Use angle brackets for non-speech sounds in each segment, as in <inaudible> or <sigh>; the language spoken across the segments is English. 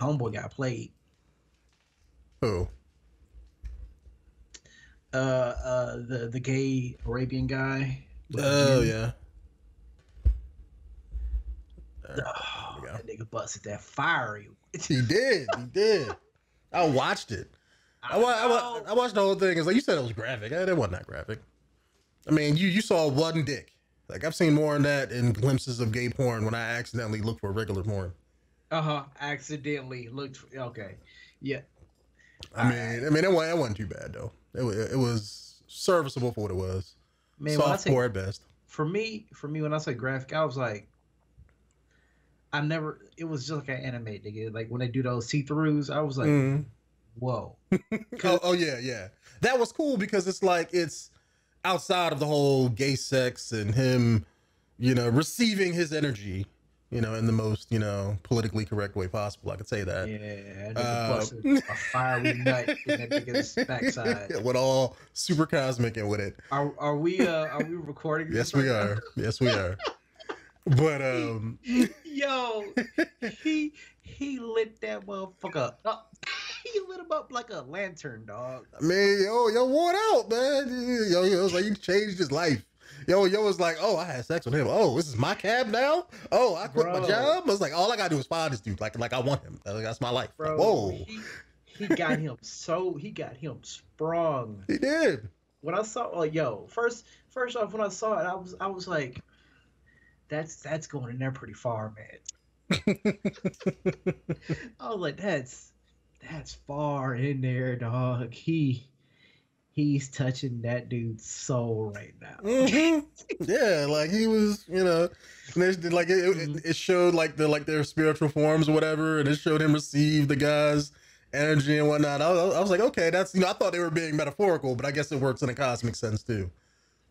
homeboy got played. Who? Uh, uh, the the gay Arabian guy. Oh yeah. Oh, that nigga busted that fiery. <laughs> He did. He did. I watched it. I, wa- I, I watched the whole thing. It's like you said it was graphic. Eh, It wasn't that graphic. I mean, you you saw one dick. Like I've seen more than that in glimpses of gay porn when I accidentally looked for regular porn. Uh huh. Accidentally looked. Okay. Yeah. I mean, I mean, it wasn't, it wasn't too bad though. It was, it was serviceable for what it was. Man, when Soft core at best. for me, for me, when I say graphic, I was like, I never. It was just like an anime, nigga. Like when they do those see throughs, I was like, Mhm. whoa. <laughs> Oh, oh yeah, yeah. That was cool because it's like it's outside of the whole gay sex and him, you know, receiving his energy, you know, in the most, you know, politically correct way possible. I could say that. Yeah, Uh, a fiery nut in that nigga's <laughs> backside. with all super cosmic and with it. Are, are we? Uh, are we recording? Yes, we right now? are. Yes, we are. But um, <laughs> Yo, he he lit that motherfucker up. He lit him up like a lantern, dog. I mean, yo, yo, worn out, man. Yo, yo, it was like you changed his life. Yo, yo was like, oh, I had sex with him. Oh, this is my cab now. Oh, I quit my job. I was like, all I gotta do is find this dude. Like, like I want him. Like, that's my life. Bro, Whoa, He, he got him so he got him sprung. he did. When I saw, like, yo, first first off, when I saw it, I was I was like, that's that's going in there pretty far, man. <laughs> I was like, that's that's far in there, dog. He he's touching that dude's soul right now. Mhm. <laughs> Yeah, like he was, you know, like it, it, it showed like the like their spiritual forms or whatever, and it showed him receive the guy's energy and whatnot. I was, I was like, okay, that's you know, I thought they were being metaphorical, but I guess it works in a cosmic sense too.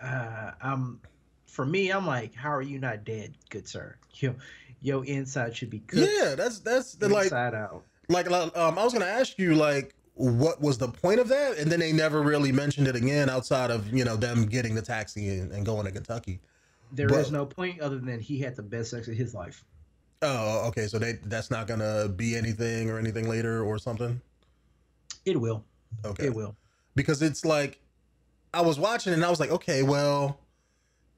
uh, um, for me, I'm like, how are you not dead, good sir? <laughs> Yo, your inside should be cooked Yeah, that's that's the like inside out. like like, um I was gonna ask you like what was the point of that, and then they never really mentioned it again outside of you know them getting the taxi and, and going to Kentucky. There is but- no point other than he had the best sex of his life. Oh, okay, so they that's not gonna be anything or anything later or something. It will. Okay, It will. because it's like I was watching and I was like, okay, well,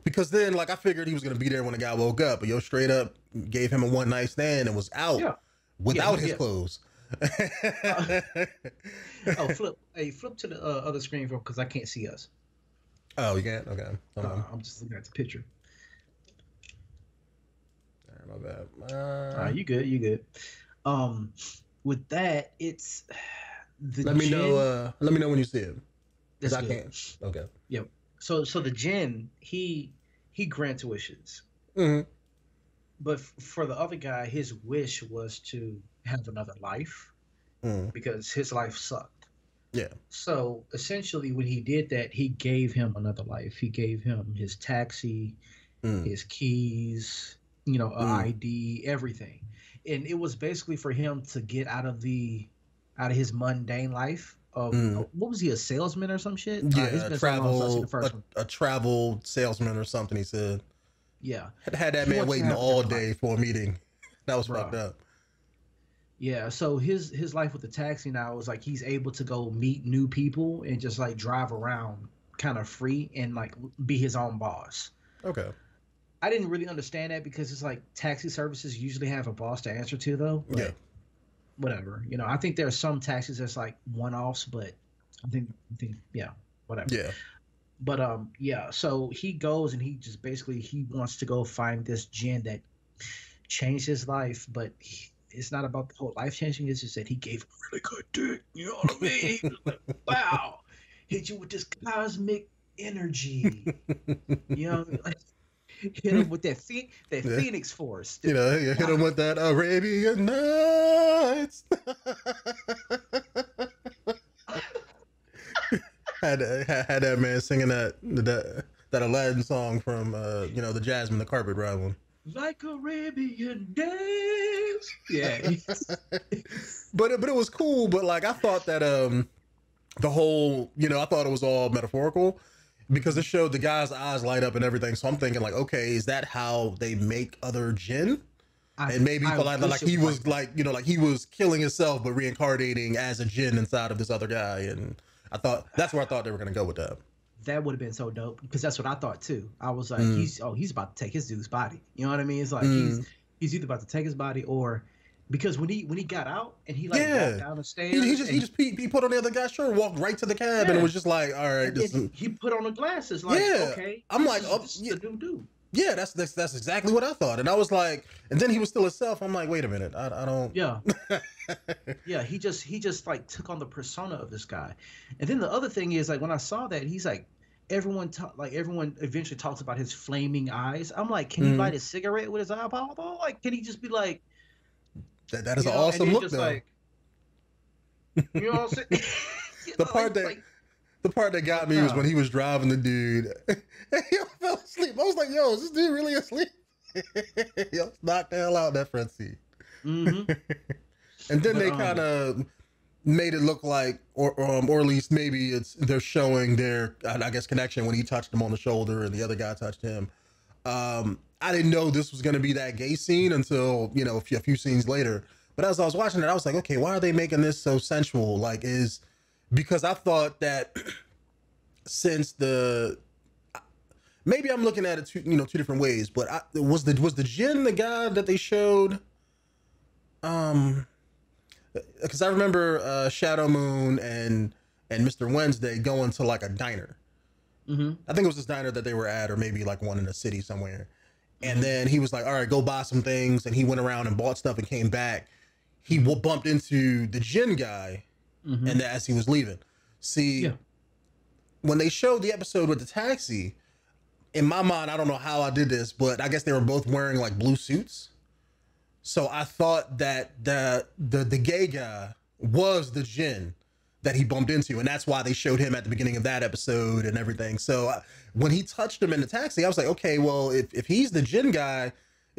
because then like I figured he was gonna be there when the guy woke up, but yo straight up gave him a one night stand and was out Yeah. without Yeah, his yeah. clothes. <laughs> Oh, flip. hey, flip to the uh, other screen for because I can't see us. oh, you can't. Okay, Uh. I'm just looking at the picture. All right, my bad. Uh, Uh, you good? You good? Um, with that, it's the let me know. Uh, let me know when you see it. 'cause that's I good. can't. Okay. Yep. So, so the Jinn, he he grants wishes, hmm but f- for the other guy, his wish was to have another life mm because his life sucked. Yeah. So essentially, when he did that, he gave him another life. He gave him his taxi, Mm. his keys, you know, Mm. ID, everything, and it was basically for him to get out of the out of his mundane life. Of Mm. what was he a salesman or some shit? Uh, Yeah, been so long since I've seen travel, first a, a travel salesman or something. He said Yeah, had, had that He man waiting all day for a meeting. <laughs> That was Bruh. fucked up. Yeah. So his his life with the taxi now is like he's able to go meet new people and just like drive around kind of free and like be his own boss. Okay. I didn't really understand that because it's like taxi services usually have a boss to answer to though. But Yeah. Whatever. You know, I think there are some taxis that's like one offs, but I think I think yeah, whatever. Yeah. But um yeah, so he goes and he just basically he wants to go find this jinn that changed his life, but he, it's not about the whole life changing. It's just that he gave him really good dick. You know what I mean? He was like, <laughs> wow, hit you with this cosmic energy. You know, like, hit him with that phe- that Yeah. Phoenix Force. You know, you hit him with that Arabian Nights. <laughs> had had had that man singing that that that Aladdin song from uh, you know the Jasmine the Carpet Ride one. Like Arabian days. Yeah. <laughs> but it, but it was cool. But like I thought that um the whole you know I thought it was all metaphorical because it showed the guy's eyes light up and everything. So I'm thinking like, okay, is that how they make other jinn? I, and maybe like, like he was like, like you know like he was killing himself but reincarnating as a jinn inside of this other guy and I thought that's where I thought they were gonna go with that. That would have been so dope because that's what I thought too. I was like, mm. he's oh he's about to take his dude's body. You know what I mean? It's like mm. he's he's either about to take his body or because when he when he got out and he like yeah. walked down the stairs, he, he just he just he, he, put on the other guy's shirt, walked right to the cab, yeah. and it was just like, all right, this he put on the glasses, like, yeah. okay, I'm like, oh, yeah. the new dude. Yeah, that's, that's that's exactly what I thought, and I was like, and then he was still himself. I'm like, wait a minute, I, I don't. Yeah, <laughs> yeah. He just he just like took on the persona of this guy, and then the other thing is like when I saw that he's like everyone ta- like everyone eventually talks about his flaming eyes. I'm like, can mm-hmm. he light a cigarette with his eyeball though? Like, can he just be like? That that is an know, awesome look though. Like, you know what I'm saying? <laughs> <laughs> the know, part that. Like, the part that got me was when he was driving the dude. <laughs> and he fell asleep. I was like, "Yo, is this dude really asleep?" <laughs> yo, knocked the hell out that front seat. Mm-hmm. <laughs> and then but, they kind of um, made it look like, or um, or at least maybe it's they're showing their, I guess, connection when he touched him on the shoulder and the other guy touched him. Um, I didn't know this was going to be that gay scene until you know a few, a few scenes later. But as I was watching it, I was like, okay, why are they making this so sensual? Like, is because I thought that <clears throat> since the maybe I'm looking at it two, you know, two different ways, but I, was the was the Jinn the guy that they showed? Um, because I remember uh, Shadow Moon and and Mr. Wednesday going to like a diner. Mm-hmm. I think it was this diner that they were at, or maybe like one in the city somewhere. And then he was like, "All right, go buy some things," and he went around and bought stuff and came back. He bumped into the Jinn guy, mm-hmm. and as he was leaving, see, yeah. when they showed the episode with the taxi, in my mind, I don't know how I did this, but I guess they were both wearing like blue suits. So I thought that the the the gay guy was the Jinn that he bumped into, and that's why they showed him at the beginning of that episode and everything. So uh, when he touched him in the taxi, I was like, okay, well, if if he's the Jinn guy,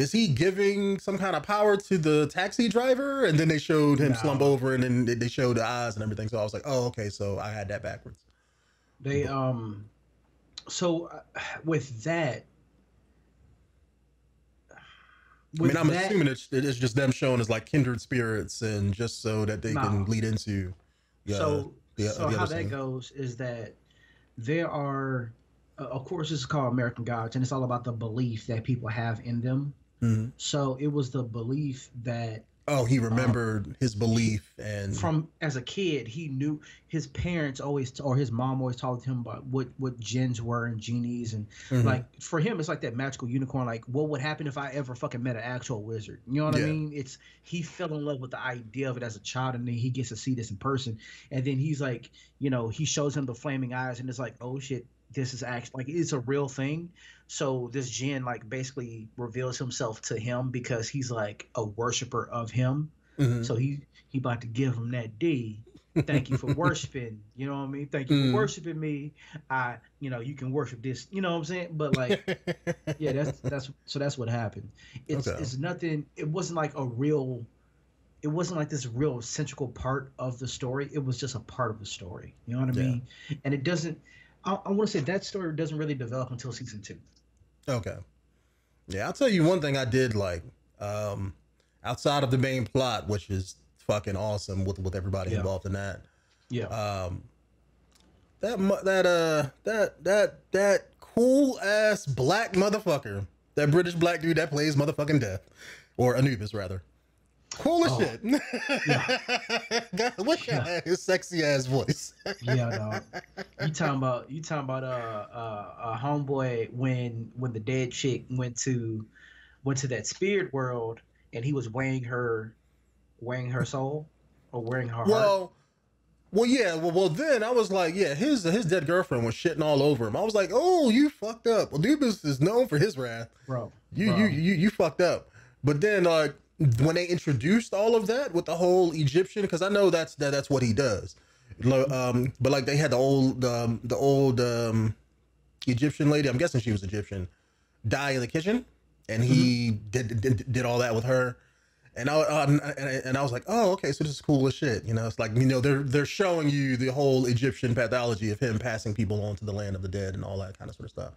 is he giving some kind of power to the taxi driver? And then they showed him no. slump over, and then they showed the eyes and everything. So I was like, oh, okay, so I had that backwards. They um, so uh, with that, I mean, I'm that, assuming it's, it's just them showing as like kindred spirits, and just so that they can lead into. Yeah, so, the, so the how that goes is that there are, uh, of course, this is called American Gods, and it's all about the belief that people have in them. Mm-hmm. So it was the belief that Oh, he um, remembered um, his belief and from as a kid, he knew his parents always or his mom always talked to him about what what jinns were and genies and mm-hmm. like for him it's like that magical unicorn. Like what would happen if I ever fucking met an actual wizard? You know what yeah. I mean? It's he fell in love with the idea of it as a child, and then he gets to see this in person, and then he's like, you know, he shows him the flaming eyes, and it's like, oh shit, this is actually like it's a real thing. So this jinn like basically reveals himself to him because he's like a worshiper of him. Mm-hmm. So he he about to give him that D. Thank you for <laughs> worshiping. You know what I mean? Thank you mm. for worshiping me. I, you know, you can worship this. You know what I'm saying? But like, <laughs> yeah, that's that's so that's what happened. It's okay. it's nothing. It wasn't like a real. It wasn't like this real central part of the story. It was just a part of the story. You know what I yeah. mean? And it doesn't I, I want to say that story doesn't really develop until season two. Okay. Yeah, I'll tell you one thing I did like. Um, outside of the main plot, which is fucking awesome with with everybody yeah. involved in that. Yeah. Um, that that uh that that that cool ass black motherfucker, that British black dude that plays motherfucking death, or Anubis rather. Cool as oh. shit. Yeah. God, <laughs> wish yeah. I had his sexy ass voice. <laughs> yeah, no. You talking about you talking about uh uh a homeboy when when the dead chick went to went to that spirit world and he was weighing her weighing her soul or wearing her well, heart. Well, yeah, well, well, then I was like, yeah, his his dead girlfriend was shitting all over him. I was like, oh, you fucked up. Well, Dubas is known for his wrath, bro. You bro. you you you fucked up. But then, like, when they introduced all of that with the whole Egyptian, because I know that's that, that's what he does. Um, but like they had the old um, the old um, Egyptian lady. I'm guessing she was Egyptian. Die in the kitchen, and he mm-hmm. did, did, did all that with her. And I uh, and, and I was like, oh, okay, so this is cool as shit. You know, it's like you know they're they're showing you the whole Egyptian pathology of him passing people on to the land of the dead and all that kind of sort of stuff.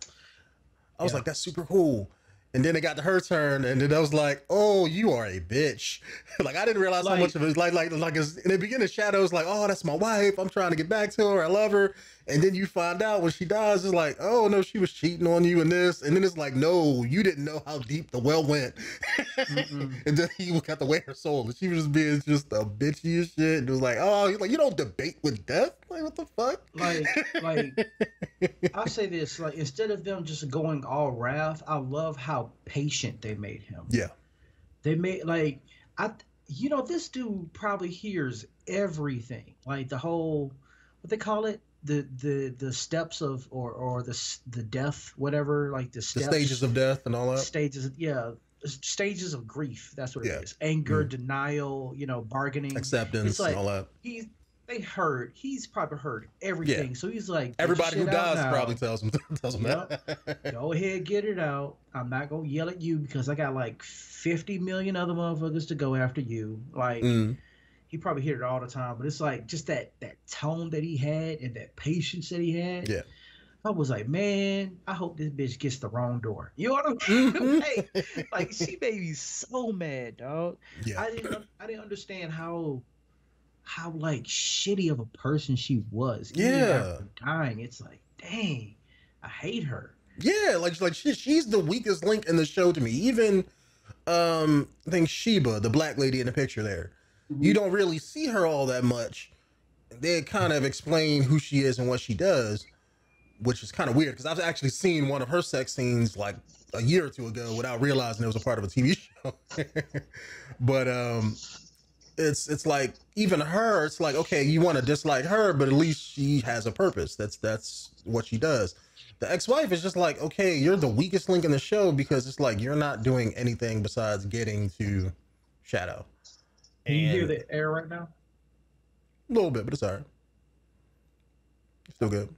I was yeah. like, that's super cool. And then it got to her turn, and then I was like, "Oh, you are a bitch!" <laughs> like I didn't realize Like- how much of it. Like, like, like in the beginning, Shadow's like, "Oh, that's my wife. I'm trying to get back to her. I love her." And then you find out when she dies, it's like, "Oh no, she was cheating on you and this." And then it's like, "No, you didn't know how deep the well went." <laughs> And then he got to weigh her soul, and she was just being just a bitchy as shit. And it was like, "Oh, he's like you don't debate with death. Like what the fuck?" like like <laughs> I'll say this, like instead of them just going all wrath, I love how patient they made him. yeah, They made like I you know, this dude probably hears everything. Like the whole what they call it? The the the steps of or or the the death, whatever, like the the stages of death and all that. stages yeah stages of grief that's what Yeah. it is. Anger denial you know bargaining. Acceptance It's like- and all that. he they heard he's probably heard everything. So he's like Everybody who dies probably tells him <laughs> tells him that. go ahead get it out. I'm not gonna yell at you because i got like 50 million other motherfuckers to go after you. Like Mm, he probably hear it all the time but it's like just that that tone that he had and that patience that he had Yeah. i was like man i hope this bitch gets the wrong door you know what i'm <laughs> <laughs> saying Mhm. like, like she made me so mad dog yeah, I didn't I didn't understand how how like shitty of a person she was. even Yeah. dying. It's like, dang, I hate her. yeah. Like like she, she's the weakest link in the show to me. Even um, I think Sheba, the black lady in the picture there. You don't really see her all that much. They kind of explain who she is and what she does, which is kind of weird because I've actually seen one of her sex scenes like a year or two ago without realizing it was a part of a TV <laughs> show. but um, it's it's like even her, it's like okay, you want to dislike her, but at least she has a purpose. That's that's what she does. The ex-wife is just like okay, you're the weakest link in the show because it's like you're not doing anything besides getting to Shadow. Can you hear the air right now? a little bit, but it's alright. Still good.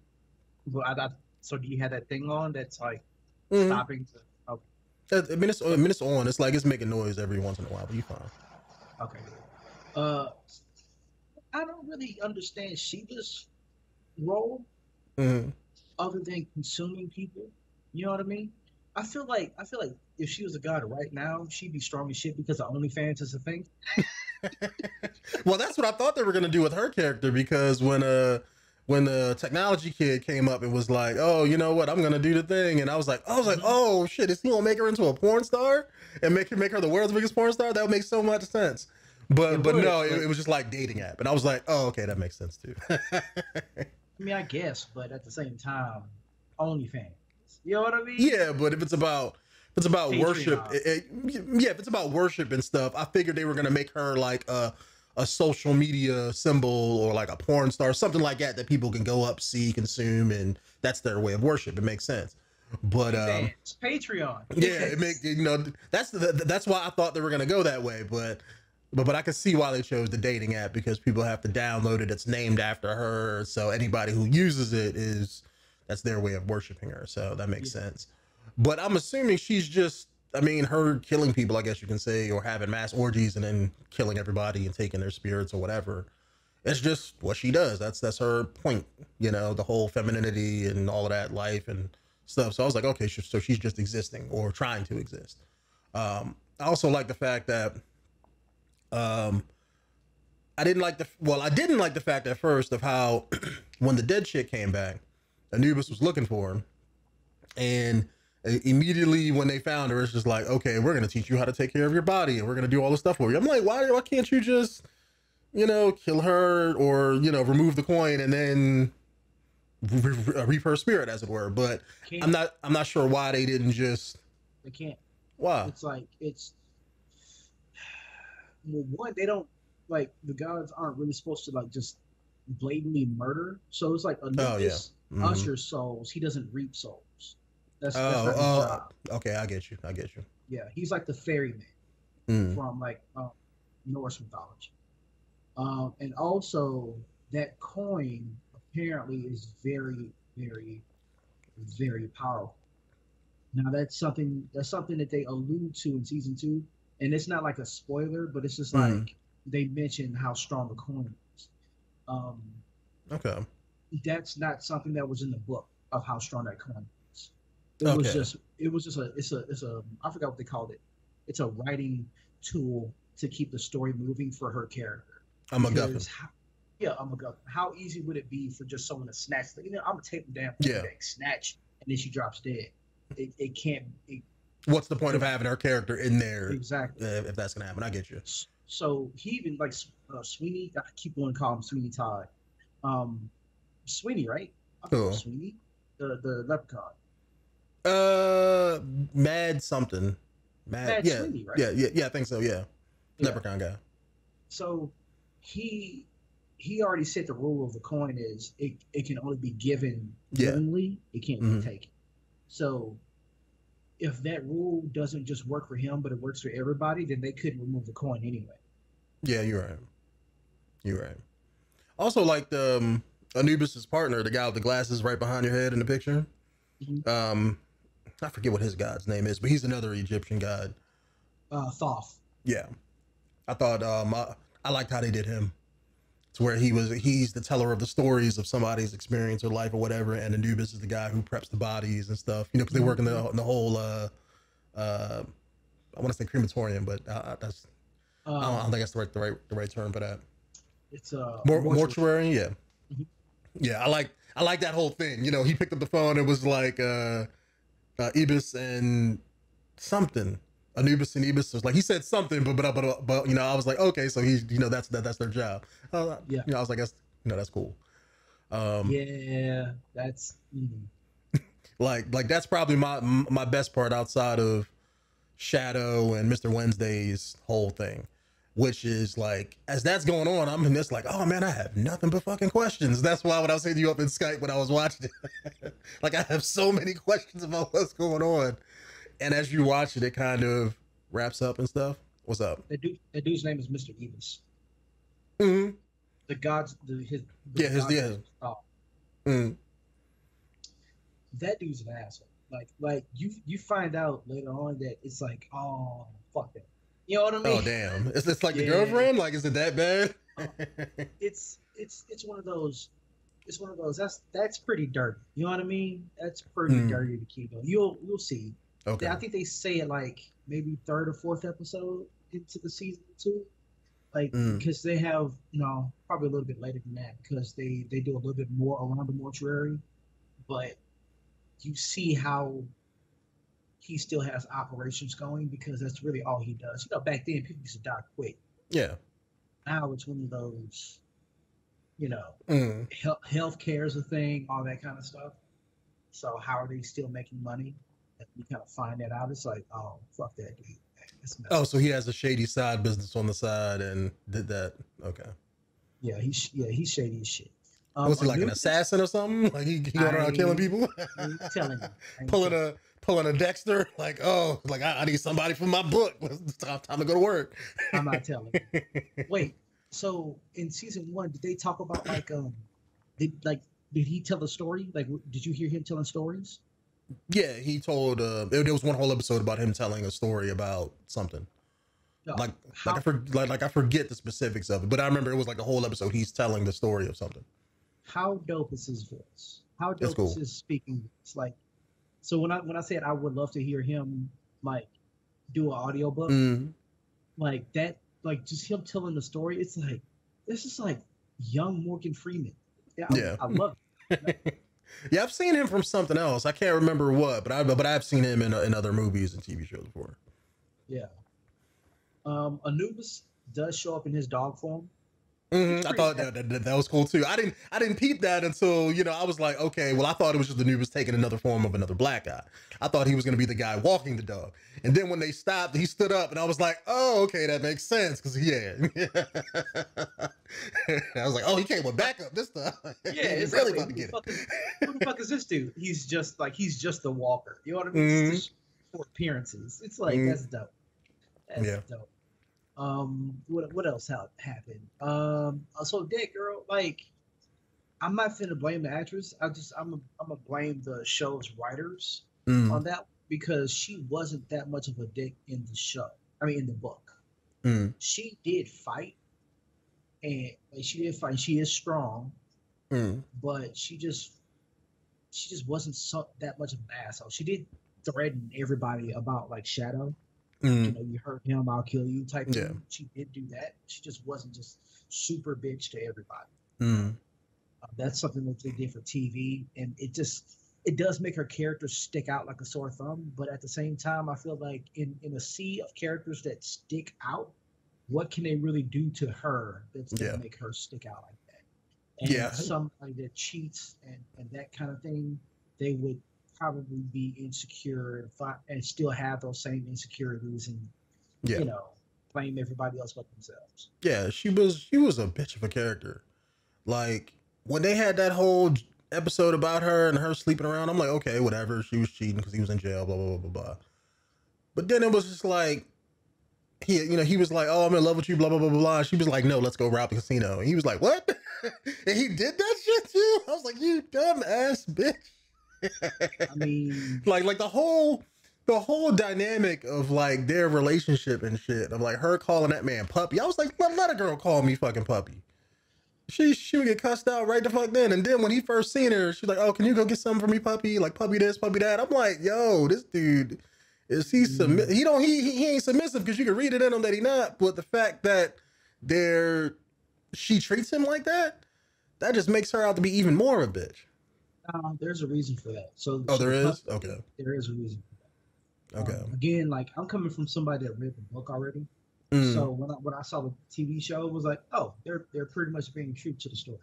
Well, I got. So do you have that thing on that's like Mhm. stopping? To, oh, I mean, it's, I mean, it's on. It's like it's making noise every once in a while, but you fine. okay. Uh, I don't really understand Sheba's role Mhm. other than consuming people. You know what I mean? I feel like I feel like if she was a god right now, she'd be strong as shit because the OnlyFans is a thing. <laughs> Well, that's what I thought they were gonna do with her character because when uh when the technology kid came up and was like, "Oh, you know what? I'm gonna do the thing," and I was like, I was like, "Oh shit, is he gonna make her into a porn star and make her make her the world's biggest porn star?" That would make so much sense. But It but would, no, it, it was just like dating app, and I was like, "Oh, okay, that makes sense too." <laughs> I mean, I guess, but at the same time, OnlyFans. You know what I mean? Yeah, but if it's about if it's about worship, it, it- yeah, if it's about worship and stuff, I figured they were gonna make her like a a social media symbol or like a porn star, something like that that people can go up, see, consume, and that's their way of worship. It makes sense. But um, Fans, Patreon. <laughs> yeah, it make you know that's the, that's why I thought they were gonna go that way, but. But, but I can see why they chose the dating app because people have to download it. It's named after her, so anybody who uses it is that's their way of worshiping her. So that makes Yeah. sense. But I'm assuming she's just, I mean, her killing people, I guess you can say, or having mass orgies and then killing everybody and taking their spirits or whatever. It's just what she does. That's that's her point, you know, the whole femininity and all of that life and stuff. So I was like, okay, so so she's just existing or trying to exist. Um, I also like the fact that um, I didn't like the well, I didn't like the fact at first of how <clears throat> when the dead chick came back, Anubis was looking for him, and immediately when they found her, it's just like, okay, we're gonna teach you how to take care of your body, and we're gonna do all this stuff for you. I'm like, why, why can't you just, you know, kill her or you know, remove the coin and then re- re- reap her spirit, as it were? But Can't, I'm not, I'm not sure why they didn't just They can't. why. It's like it's. Well, one, they don't like the gods aren't really supposed to like just blatantly murder. So it's like oh, Anubis Mhm. ushers souls. He doesn't reap souls. That's, that's Oh, not his oh, okay, I get you, I get you. Yeah, he's like the ferryman. Mm. from like um, Norse mythology. Um, and also, that coin apparently is very, very, very powerful. Now that's something that's something that they allude to in season two, and it's not like a spoiler, but it's just like Mhm. they mention how strong the coin is. Um, Okay. That's not something that was in the book of how strong that coin is. It was just it was just a it's a it's a I forgot what they called it. It's a writing tool to keep the story moving for her character. I'm a how- yeah, I'm a MacGuffin. How easy would it be for just someone to snatch? The, you know, I'm gonna take them down. Yeah. Snatch, and then she drops dead. It, it can't. It, What's the point of having her character in there exactly. uh, if that's gonna happen? I get you. So he even like uh, Sweeney. I keep wanting to call him Sweeney Todd. Um, Sweeney, right? Who? Sweeney, the the leprechaun. Uh, Mad something. Mad, Mad yeah, Sweeney, right? yeah, yeah, yeah. I think so. Yeah, Yeah. Leprechaun guy. So he he already said the rule of the coin is it, it can only be given Yeah. willingly. It can't Mhm. be taken. So if that rule doesn't just work for him, but it works for everybody, then they couldn't remove the coin anyway. Yeah, you're right. You're right. Also, like the um, Anubis's partner, the guy with the glasses right behind your head in the picture. Mhm. Um, I forget what his god's name is, but he's another Egyptian god. Uh, Thoth. Yeah, I thought um, I, I liked how they did him. It's where he was he's the teller of the stories of somebody's experience or life or whatever, and Anubis is the guy who preps the bodies and stuff. You know, because they work in the in the whole uh, uh, I want to say crematorium, but uh, that's I, don't, I don't Um, think that's the right the right the right term for that. it's a mortuary. mortuary, yeah. Yeah. I like I like that whole thing. You know, he picked up the phone. It was like uh, uh Ibis and something. Anubis and Ibis was like he said something, but but but, but you know I was like okay, so he's you know that's that, that's their job. Uh, Yeah. you know I was like that's you know that's cool. Um, Yeah, that's. Mm. <laughs> like like that's probably my my best part outside of Shadow and Mr. Wednesday's whole thing, which is like as that's going on, I'm in this like, oh man, I have nothing but fucking questions. That's why when I was hitting you up in Skype when I was watching it, <laughs> like I have so many questions about what's going on, and as you watch it, it kind of wraps up and stuff. What's up? That dude, that dude's name is Mr. Ibis. Mm-hmm. The gods, the, his. the Yeah, his- god's yeah. mm that dude's an asshole. Like, like you you find out later on that it's like, oh fuck that. You know what I mean? Oh damn! Is this like the girlfriend? Like, is it that bad? <laughs> It's it's it's one of those. It's one of those. That's that's pretty dirty. You know what I mean? That's pretty Mm. dirty to keep on. You'll you'll see. okay. I think they say it like maybe third or fourth episode into the season two, like Mm. because they have you know probably a little bit later than that because they they do a little bit more around the mortuary, but you see how he still has operations going because that's really all he does. You know, back then people used to die quick. Yeah. Now it's one of those, you know, Mm. health healthcare is a thing, all that kind of stuff. So how are they still making money? And you kind of find that out. It's like, oh, fuck that dude. Oh, so he has a shady side business on the side and did that. Okay. yeah, he's yeah, he's shady as shit. Um, Was he like an assassin or something? <laughs> Like he, he going around killing people? <laughs> Telling you, <laughs> pulling a pulling a Dexter? Like, oh, like I, I need somebody for my book. It's time, time to go to work. I'm not telling. Wait, so in season one, did they talk about like um, did like did he tell a story? Like, did you hear him telling stories? yeah, he told uh there, there was one whole episode about him telling a story about something. No. Like How- like I for, like like I forget the specifics of it, but I remember it was like a whole episode he's telling the story of something. How dope is his voice? How dope cool. is his speaking? It's like, so when I when I said I would love to hear him like do an audiobook, Mm. like that, like just him telling the story, it's like this is like young Morgan Freeman. Yeah, I, Yeah. I love. It. <laughs> yeah, I've seen him from something else. I can't remember what, but I but I've seen him in in other movies and TV shows before. Yeah. Um, Anubis does show up in his dog form. Mhm, I thought that, that, that was cool too. I didn't I didn't peep that until you know I was like, okay, well I thought it was just the Anubis taking another form of another black guy. I thought he was gonna be the guy walking the dog, and then when they stopped, he stood up, and I was like, oh, okay, that makes sense because yeah, <laughs> I was like, oh, he came with backup this time. <laughs> Yeah, He's it's really about to get who, it. the fuck is, who the fuck is this dude? He's just like he's just the walker. You know what I mean? Mhm. Just for appearances. It's like Mhm. that's dope. That's Yeah. dope. Um, what what else ha- happened? Um, uh, so Dead Girl, like, I'm not finna blame the actress. I just I'm a, I'm gonna blame the show's writers Mm, on that because she wasn't that much of a dick in the show. I mean, in the book, mm, she did fight, and like, she did fight. She is strong, mm. but she just she just wasn't so that much of an asshole. She did threaten everybody about like Shadow. Mm. You know, you hurt him, I'll kill you type Yeah. thing. She did do that. She just wasn't just super bitch to everybody. Mm. Uh, that's something that they did for TV, and it just it does make her character stick out like a sore thumb. But at the same time, I feel like in in a sea of characters that stick out, what can they really do to her that's gonna Yeah. make her stick out like that? And Yeah. somebody that cheats and and that kind of thing, they would probably be insecure and still have those same insecurities and Yeah. you know blame everybody else but themselves. Yeah, she was she was a bitch of a character. Like when they had that whole episode about her and her sleeping around, I'm like, okay, whatever. She was cheating because he was in jail, blah blah blah blah blah. But then it was just like he, you know, he was like, "Oh, I'm in love with you," blah blah blah blah blah. She was like, "No, let's go rob the casino." And he was like, "What?" <laughs> and he did that shit too. I was like, "You dumb ass bitch." I mean, like like the whole the whole dynamic of like their relationship and shit of like her calling that man puppy. I was like, let, let a girl call me fucking puppy. She she would get cussed out right the fuck then. And then when he first seen her, she's like, oh, can you go get something for me, puppy? Like puppy this, puppy that. I'm like, yo, this dude is he submit? Mm. He don't he he, ain't submissive because you can read it in him that he not. But the fact that they're she treats him like that, that just makes her out to be even more of a bitch. Um, there's a reason for that. So Oh, so there the is okay, there is a reason. for that. okay. Um, again, like I'm coming from somebody that read the book already. Mm. So when I when I saw the TV show, it was like, oh, they're they're pretty much being true to the story.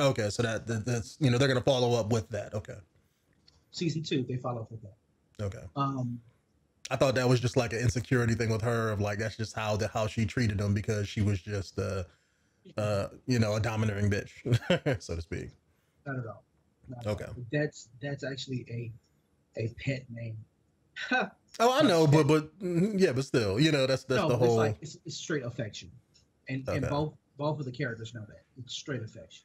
Okay, so that, that that's you know they're gonna follow up with that. Okay, Season two, they follow up with that. okay. Um, I thought that was just like an insecurity thing with her of like that's just how the how she treated him because she was just uh uh you know a domineering bitch <laughs> so to speak. not at all. Not Okay. That's that's actually a a pet name. Oh, I know, but but mm, yeah, but still, you know that's that's no, the it's whole. like it's, it's straight affection, and and both both of the characters know that it's straight affection.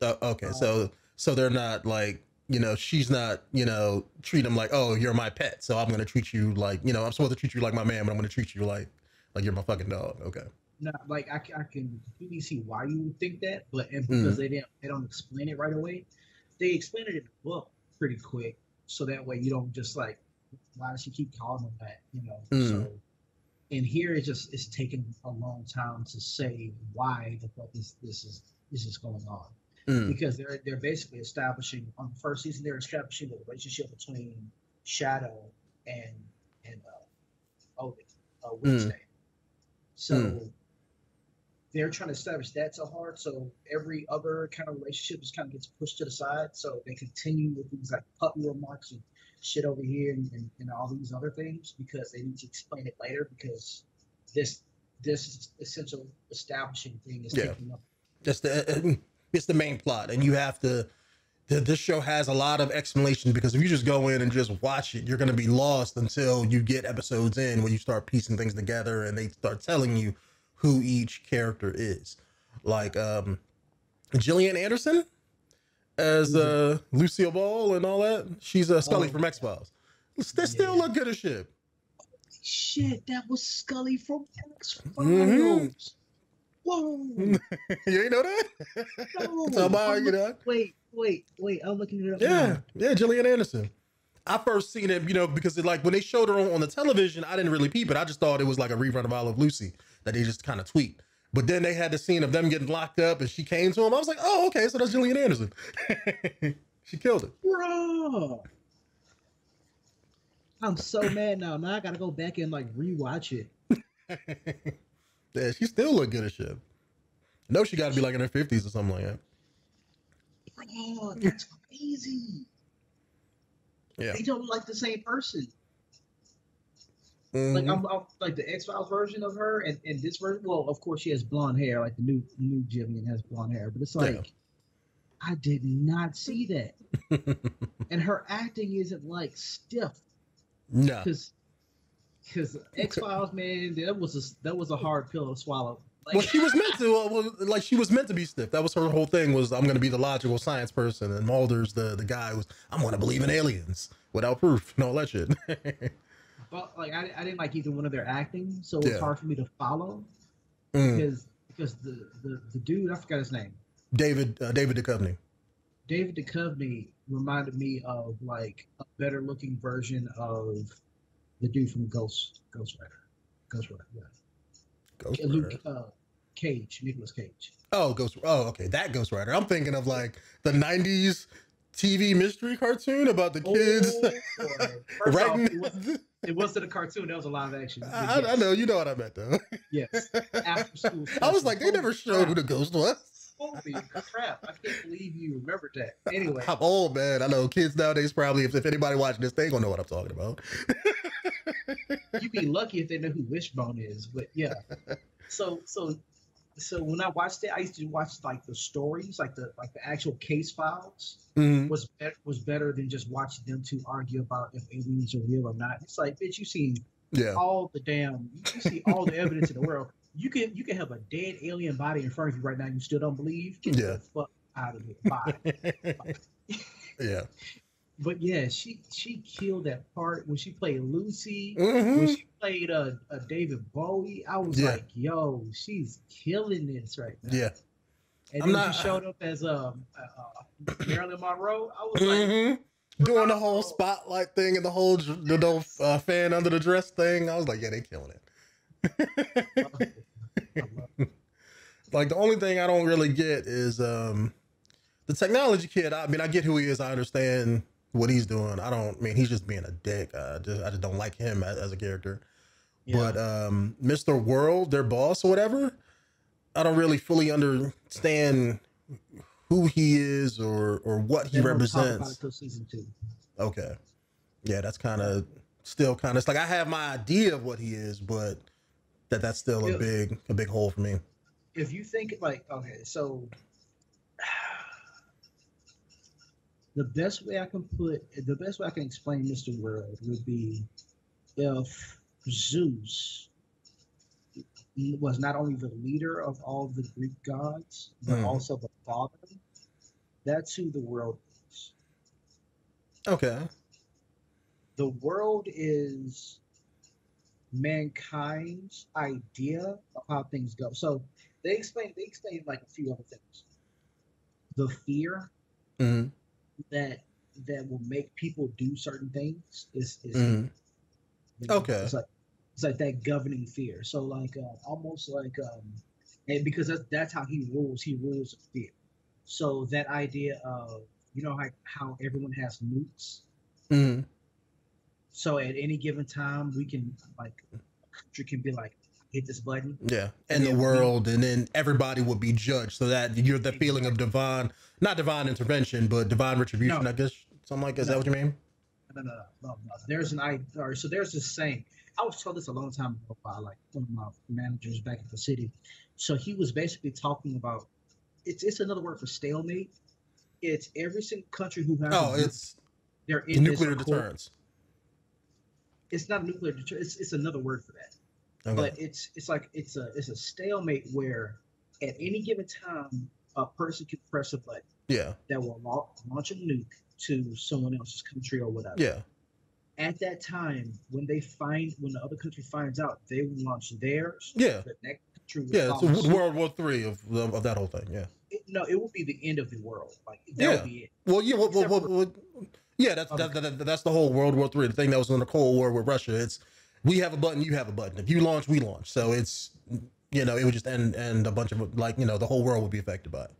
Uh, okay, so so they're not like you know she's not you know treat him like oh you're my pet so I'm gonna treat you like you know I'm supposed to treat you like my man but I'm gonna treat you like like you're my fucking dog. Okay. Not like I, I can completely see why you would think that, but and Mm. because they didn't they don't explain it right away, they explain it in the book pretty quick, so that way you don't just like why does she keep calling him that, you know? Mm. So and here it just it's taken a long time to say why the fuck is this is this is going on Mm. because they're they're basically establishing on the first season they're establishing the relationship between Shadow and and uh, Odin, uh, Wednesday. So Mm. They're trying to establish that so hard. So every other kind of relationship just kind of gets pushed to the side. So they continue with things like puppy remarks and shit over here and, and, and all these other things because they need to explain it later because this this essential establishing thing is Yeah. taking up That's the uh, uh, it's the main plot, and you have to. th- This show has a lot of explanation because if you just go in and just watch it, you're going to be lost until you get episodes in where you start piecing things together and they start telling you who each character is. Like um, Gillian Anderson as uh, Lucille Ball and all that. She's uh, Scully Oh, from X Files. They still Yeah. look good as shit. shit. That was Scully from X Files. Mhm. Whoa. <laughs> you ain't know that? No, <laughs> so about, you know. Wait, wait, wait. I'm looking it up. Yeah, now. yeah, Gillian Anderson. I first seen it, you know, because it, like when they showed her on, on the television, I didn't really peep it. I just thought it was like a rerun of I Love Lucy that they just kind of tweaked. But then they had the scene of them getting locked up, and she came to him. I was like, oh, okay, so that's Gillian Anderson. <laughs> she killed it. Bro. I'm so mad now. Now I gotta go back and like rewatch it. <laughs> yeah, she still look good as shit. I know she got to be like in her fifties or something like that. Bro, that's crazy. Yeah. They don't look like the same person. Mhm. Like I'm, I'm like the X Files version of her and, and this version. Well, of course she has blonde hair, like the new new Gillian has blonde hair, but it's like Yeah. I did not see that. <laughs> and her acting isn't like stiff nah. because because X Files man, that was a that was a hard pill to swallow. Like, well, she was meant to. Uh, well, like she was meant to be stiff. That was her whole thing. Was I'm going to be the logical science person, and Mulder's the the guy who's I'm going to believe in aliens without proof and all that shit. <laughs> but like I, I didn't like either one of their acting, so it was Yeah. hard for me to follow Mm. because because the, the the dude I forgot his name. David uh, David Duchovny. David Duchovny reminded me of like a better looking version of the dude from Ghost Ghost Rider. Ghost Rider, yeah. Ghost Luke uh, Cage, Nicolas Cage. Oh, Ghost. Oh, okay, that Ghost Rider. I'm thinking of like the '90s TV mystery cartoon about the kids. Oh. Right. <laughs> off, it, was, <laughs> it wasn't a cartoon; that was a live action. I, I know you know what I meant though. Yes, after school. <laughs> I was like, they never showed who the ghost was. Holy crap! I can't believe you remembered that. Anyway, <laughs> I'm old man. I know kids nowadays probably if, if anybody watching this, they gonna know what I'm talking about. you'd be lucky if they know who Wishbone is. But yeah, <laughs> so so so when I watched it, I used to watch like the stories, like the like the actual case files. Mhm. Was better was better than just watching them two argue about if aliens are real or not. It's like, bitch, you seen Yeah. all the damn, you see all the evidence in the world. You can you can have a dead alien body in front of you right now. You still don't believe? Get Yeah. the fuck out of here. Bye. <laughs> yeah. But yeah, she she killed that part when she played Lucy. Mhm. when she played uh, uh David Bowie, I was Yeah. like, yo, she's killing this right now. Yeah. And I'm then not- she showed up as um uh, uh, Marilyn Monroe. I was like, Mhm. Doing the whole spotlight thing and the whole the little uh, fan under the dress thing. I was like, yeah, they killing it. It. <laughs> like the only thing I don't really get is um the technology kid. I mean, I get who he is. I understand what he's doing. I don't I mean he's just being a dick. I just I just don't like him as, as a character. Yeah. But um Mr. World, their boss or whatever, I don't really fully understand who he is or or what he They don't talk about it represents. till season two. Okay. Yeah, that's kind of still kind of it's like I have my idea of what he is, but that that's still a big a big hole for me. If you think like, okay, so the best way I can put the best way I can explain Mr. World would be if Zeus was not only the leader of all the Greek gods, but Mhm. also the father. That's who the world is. Okay. The world is mankind's idea of how things go. So they explain they explain like a few other things. The fear Mhm. That that will make people do certain things is, is you know, Okay. It's like it's like that governing fear. So like uh, almost like um, and because that's that's how he rules. He rules fear. So that idea of you know like how everyone has nukes. Mhm. So at any given time, we can like country can be like hit this button. Yeah, And and the world, and then everybody would be judged, so that you're the feeling of divine, not divine intervention, but divine retribution. No. I guess something like that. Is that No. what you mean? No, no, no, no, no. There's an I. Or so there's this saying. I was told this a long time ago by like one of my managers back in the city. So he was basically talking about it's it's another word for stalemate. It's every single country who has Oh, a, it's they're in nuclear deterrence. It's not nuclear deterrence. It's, it's another word for that. Okay. But it's it's like it's a it's a stalemate where at any given time a person can press a button yeah, that will launch a nuke to someone else's country or whatever. yeah, at that time, when they find, when the other country finds out, they will launch theirs. yeah, The next country will yeah. It's follow a suit. World War Three of, of of that whole thing. Yeah. It- no, it will be the end of the world. Like that Yeah. will be it. Well, yeah. Well, well, Except well, for- well, yeah. That's that, that, that's the whole World War Three. The thing that was in the Cold War with Russia. It's we have a button, you have a button. If you launch, we launch. So it's you know it would just end and a bunch of like you know the whole world would be affected by it.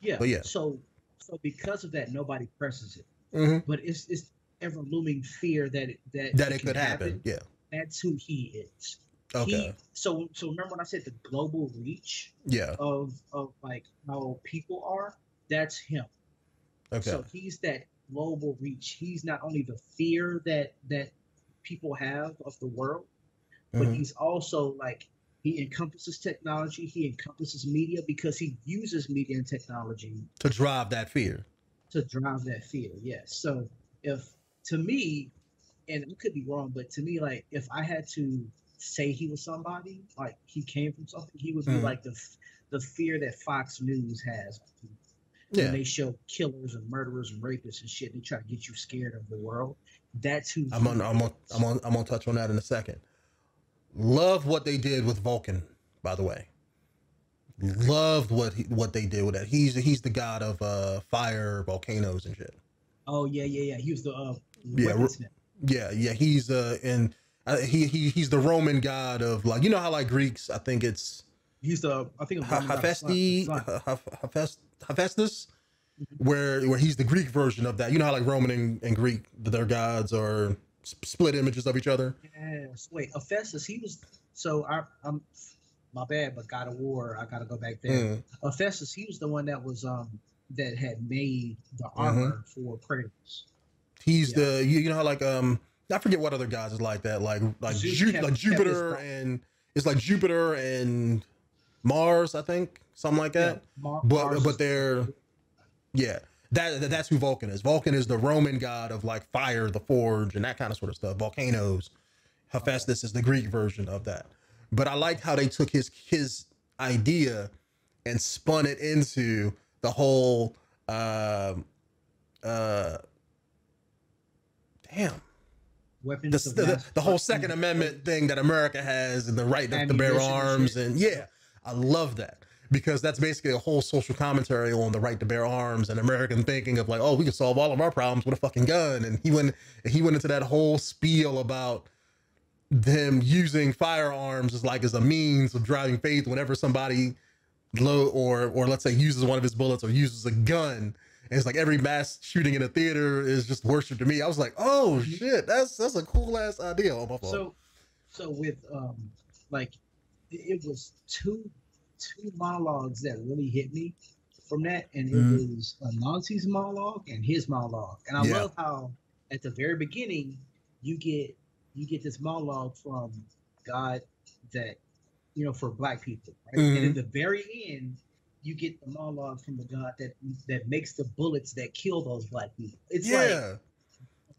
Yeah. But yeah. So, so because of that, nobody presses it. Mm-hmm. But it's it's ever looming fear that it, that That it can could happen. Yeah. That's who he is. Okay. He, so so remember when I said the global reach yeah. of of like how people are? That's him. Okay. So he's that global reach. He's not only the fear that that people have of the world, but Mhm. he's also like he encompasses technology. He encompasses media because he uses media and technology to drive that fear. to drive that fear. Yes. So if to me, and I could be wrong, but to me, like if I had to say he was somebody, like he came from something, he would be Mhm. like the the fear that Fox News has Yeah. when they show killers and murderers and rapists and shit. They try to get you scared of the world. That's who I'm on. I'm on. I'm on. I'm on. Touch on that in a second. Love what they did with Vulcan. By the way, Loved what he, what they did with that. He's he's the god of uh fire, volcanoes, and shit. Oh yeah, yeah, yeah. He was the uh, Yeah. Yeah, yeah. He's uh and uh, he he he's the Roman god of like you know how like Greeks. I think it's He's the I think it was Ha- Roman god of sun- Hephaestus, sun. Ha- Ha- Hephaest- Hephaestus, Mm-hmm. where where he's the Greek version of that. You know how like Roman and, and Greek, their gods are split images of each other. Yes. Wait, Hephaestus. He was so I, I'm my bad, but God of War. I gotta go back there. Mm. Hephaestus. He was the one that was um that had made the Mm-hmm. armor for Kratos. He's Yeah. the you, you know how like um I forget what other guys is like that like like Ju- kept- like Jupiter and it's like Jupiter and Mars I think something like that. Mar- but Mars but they're yeah that, that that's who Vulcan is. Vulcan is the Roman god of like fire, the forge, and that kind of sort of stuff. Volcanoes. Hephaestus is the Greek version of that. But I liked how they took his his idea and spun it into the whole um uh damn weapons. the, the, the whole. Second Amendment thing that America has and the right to bear arms and yeah, I love that because that's basically a whole social commentary on the right to bear arms and American thinking of like, oh, we can solve all of our problems with a fucking gun. And he went he went into that whole spiel about them using firearms as like as a means of driving faith whenever somebody low or or let's say uses one of his bullets or uses a gun. And it's like every mass shooting in a theater is just worship to me. I was like, oh shit, that's that's a cool ass idea. Oh. So, so with um, like, it, it was two two monologues that really hit me from that, and it Mhm. was Anansi's monologue and his monologue, and I Yeah. love how at the very beginning you get you get this monologue from God that you know for black people, right? and Mhm. at the very end. You get the monologue from the God that that makes the bullets that kill those black people. It's like yeah,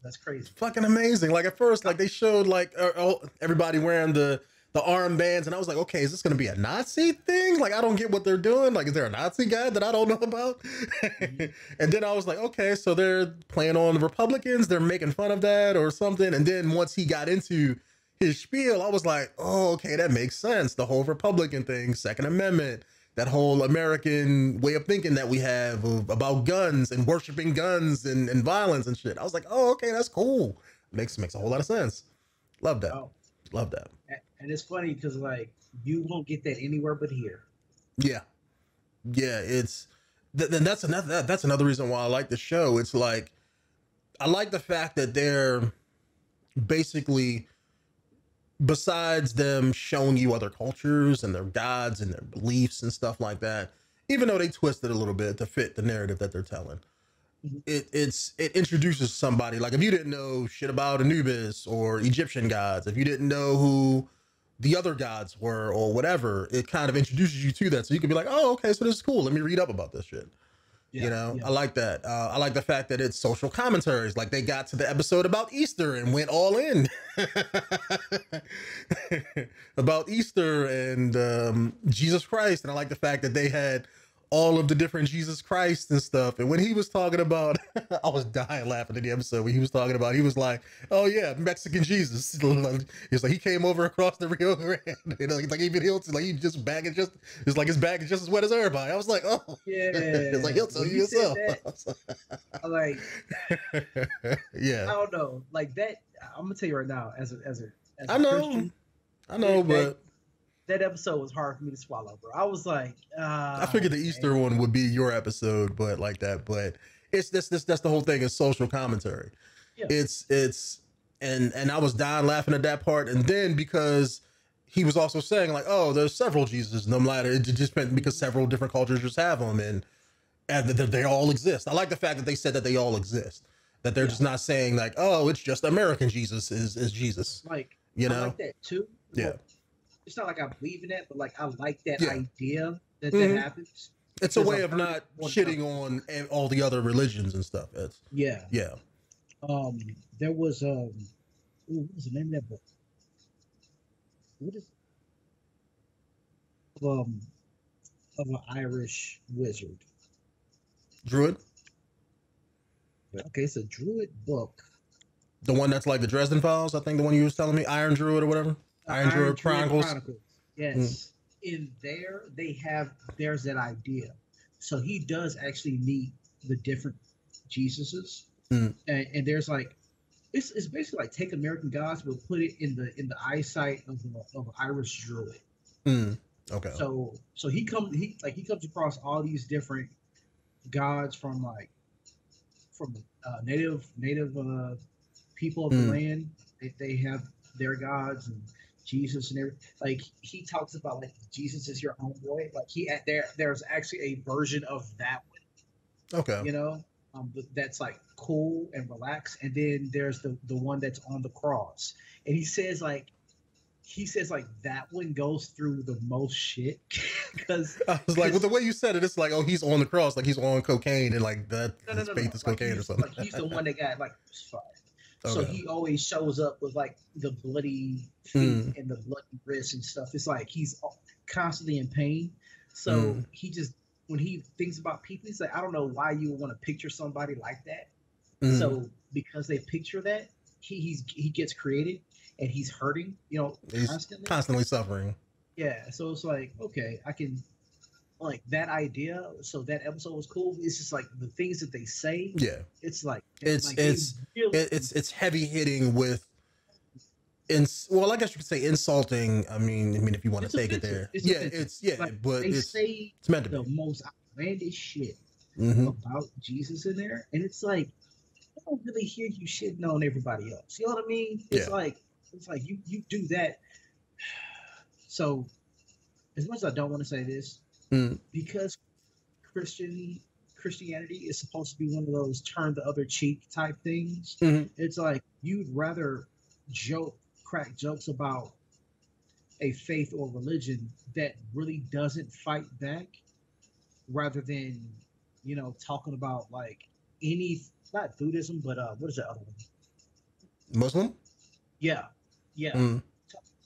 that's crazy. fucking amazing. Like at first, like they showed like uh, oh, everybody wearing the the armbands, and I was like, okay, is this gonna be a Nazi thing? Like I don't get what they're doing. Like, is there a Nazi guy that I don't know about? <laughs> and then I was like, okay, so they're playing on the Republicans. They're making fun of that or something. And then once he got into his spiel, I was like, oh, okay, that makes sense. The whole Republican thing, Second Amendment, that whole American way of thinking that we have of, about guns and worshiping guns and, and violence and shit. I was like, oh, okay, that's cool. Makes makes a whole lot of sense. Love that. Oh, Love that. And- it's funny because like you won't get that anywhere but here. Yeah, yeah. It's th- then that's another that, that's another reason why I like the show. It's like I like the fact that they're basically besides them showing you other cultures and their gods and their beliefs and stuff like that. Even though they twist it a little bit to fit the narrative that they're telling, Mhm. it it's it introduces somebody like if you didn't know shit about Anubis or Egyptian gods, if you didn't know who the other gods were or whatever, it kind of introduces you to that. So you can be like, oh, okay, so this is cool. Let me read up about this shit. you know, yeah. I like that. Uh, I like the fact that it's social commentaries. Like they got to the episode about Easter and went all in <laughs> about Easter and um, Jesus Christ. And I like the fact that they had all of the different Jesus Christ and stuff. And when he was talking about, <laughs> I was dying laughing in the episode when he was talking about, he was like, "Oh yeah, Mexican Jesus." <laughs> He's like he came over across the Rio Grande. <laughs> You know, like even he'll like he just bag is just it's like his bag is just as wet as everybody. I was like, oh, yeah. it's like he'll tell you yourself. like I don't know, like that. I'm gonna tell you right now, as a as a as a I know. Christian, I know, that- but that episode was hard for me to swallow, bro. I was like, uh, I figured the Easter one would be your episode, but like that. But it's this this that's the whole thing is social commentary. Yeah. It's it's and and I was dying laughing at that part, and then because he was also saying like, oh, there's several Jesus, no matter it just meant because several different cultures just have them, and and that they all exist. I like the fact that they said that they all exist. That they're Yeah. just not saying like, oh, it's just American Jesus is is Jesus. like You know? like that too. Yeah. It's not like I believe in it, but like I like that Yeah. idea that Mhm. that happens. It's a way I've of not shitting on all the other religions and stuff. It's Yeah. yeah. Um, there was um, ooh, what was the name of that book? What is um of an Irish wizard? Druid, Okay, it's a druid book. the one that's like the Dresden Files. I think the one you was telling me, Iron Druid or whatever. Iron Druid Chronicles. Yes. in there they have there's that idea. So he does actually meet the different Jesuses, Mm. and, and there's like it's, it's basically like take American gods but put it in the in the eyesight of a, of an Irish druid. Mm. Okay. So so he comes he like he comes across all these different gods from like from uh, native native uh, people of Mm. the land. They, they have their gods and Jesus and everything. Like he talks about like Jesus is your homeboy. Like he there there's actually a version of that one, okay. you know, um, that's like cool and relaxed. And then there's the the one that's on the cross, and he says like. He says like that one goes through the most shit <laughs> because I was like, well, the way you said it, it's like, oh, he's on the cross, like he's on cocaine, and like that no, no, no, faith no. is Like, cocaine or something. Like he's the one that got like fired. So he always shows up with like the bloody feet and the bloody wrists and stuff. It's like he's constantly in pain. So Mm. he just when he thinks about people, he's like, I don't know why you would want to picture somebody like that. Mhm. So because they picture that, he he's he gets created and he's hurting, you know, He's constantly. constantly suffering. Yeah, so it's like okay, I can like that idea. So that episode was cool. It's just like the things that they say. Yeah, It's like It's- like, it's- really- it's it's heavy hitting with. Ins- well, I guess you could say insulting. I mean, I mean, if you want It's to take it there, It's yeah, offensive. it's yeah, Like, but they it's say it's meant to the be. most outlandish shit hmm about Jesus in there, and it's like I don't really hear you shitting on everybody else. You know what I mean? It's Yeah. like it's like you you do that. <sighs> So, as much as I don't want to say this, Mm. because Christian Christianity is supposed to be one of those turn the other cheek type things. Mhm. It's like you'd rather joke, crack jokes about a faith or religion that really doesn't fight back, rather than you know talking about like any not Buddhism, but uh, what is the other one? Muslim. Yeah, yeah. Mm.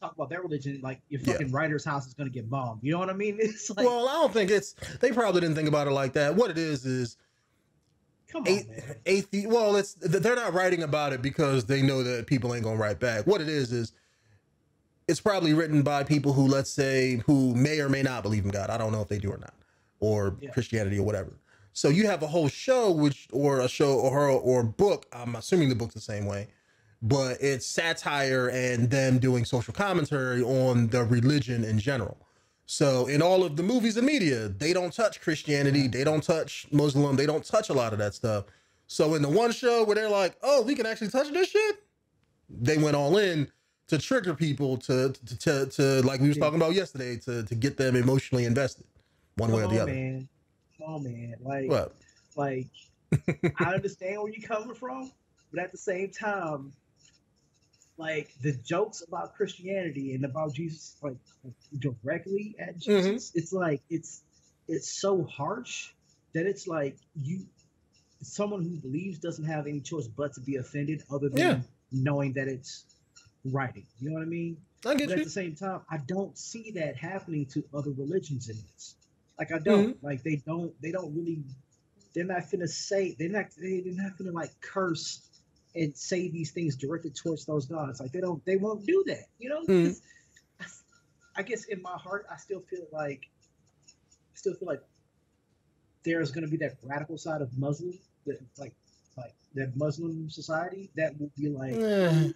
Talk, about their religion, like your Yeah. fucking writer's house is gonna get bombed. You know what I mean? <laughs> It's like, well, I don't think it's. They probably didn't think about it like that. What it is is come on, athe- Well, it's they're not writing about it because they know that people ain't gonna write back. What it is is. It's probably written by people who, let's say, who may or may not believe in God. I don't know if they do or not, or Yeah. Christianity or whatever. So you have a whole show, which or a show or her or book. I'm assuming the book's the same way, but it's satire and them doing social commentary on the religion in general. So in all of the movies and media, they don't touch Christianity, they don't touch Muslim, they don't touch a lot of that stuff. So in the one show where they're like, "Oh, we can actually touch this shit," they went all in to trigger people to to to, to like we was talking about yesterday to to get them emotionally invested, one way or the on, other. man. Come on, man. Like, What? like <laughs> I understand where you're coming from, but at the same time, like the jokes about Christianity and about Jesus, like directly at Mm-hmm. Jesus, it's like it's it's so harsh that it's like you, someone who believes doesn't have any choice but to be offended, other than Yeah. knowing that it's writing. You know what I mean? I get But at the same time, I don't see that happening to other religions in this. Like I don't. Mm-hmm. Like they don't. They don't really. They're not gonna say. They're not. They, they're not gonna like curse and say these things directed towards those gods. Like they don't. They won't do that. You know. 'Cause I, guess in my heart, I still feel like. I still feel like there's gonna be that radical side of Muslim, that like, like that Muslim society that will be like. Eh.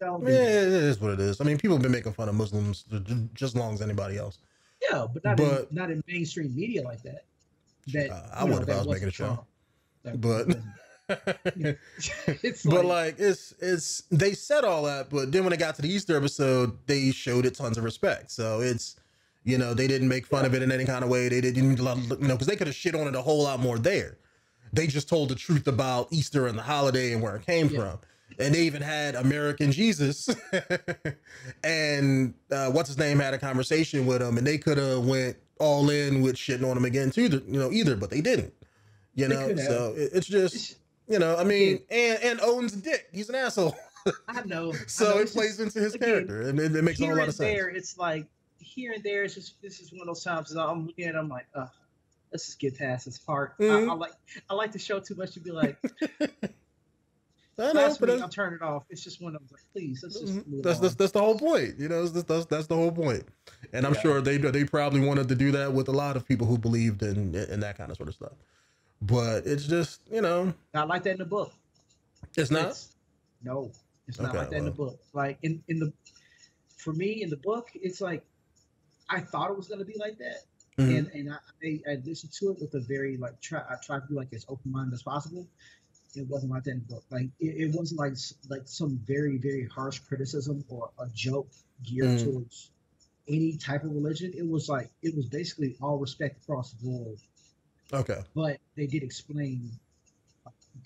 "Don't Yeah, do it is what it is. I mean, people have been making fun of Muslims just as long as anybody else. Yeah, but not But- in, not in mainstream media like that. That Uh, I know, would if I was making a show. That But- <laughs> it's but like, like it's it's they said all that, but then when it got to the Easter episode, they showed it tons of respect. So it's you know they didn't make fun of it in any kind of way. They didn't you know because they could have shit on it a whole lot more there. They just told the truth about Easter and the holiday and where it came Yeah. from. And they even had American Jesus <laughs> and uh, what's his name had a conversation with him, and they could have went all in with shitting on him again too. You know, either, but they didn't. You know, so it, it's just you know, I mean, and and Owen's a dick. He's an asshole. I know. I <laughs> So know, it it's plays just- into his again, character, and it, it makes a whole lot of sense. there. It's like here and there. It's just this is one of those times that I'm looking at. it, I'm like, uh, let's just get past this part. Mhm. I, I like I like the show too much to be like, I <laughs> I know, but I'll turn it off. It's just one of them. Like, please, let's just Mhm. move that's, on. that's that's the whole point. You know, that's that's, that's the whole point. And I'm Yeah. sure they they probably wanted to do that with a lot of people who believed in in that kind of sort of stuff. But it's just you know, Not like that in the book. it's not. It's- no, it's not Okay, like that in the book. Like in in the for me in the book, it's like I thought it was gonna be like that, Mhm. and and I, I I listened to it with a very like try I tried to be like as open minded as possible. It wasn't like that in the book. Like it, it wasn't like like some very very harsh criticism or a joke geared Mm. towards any type of religion. It was like it was basically all respect across the board Okay. but they did explain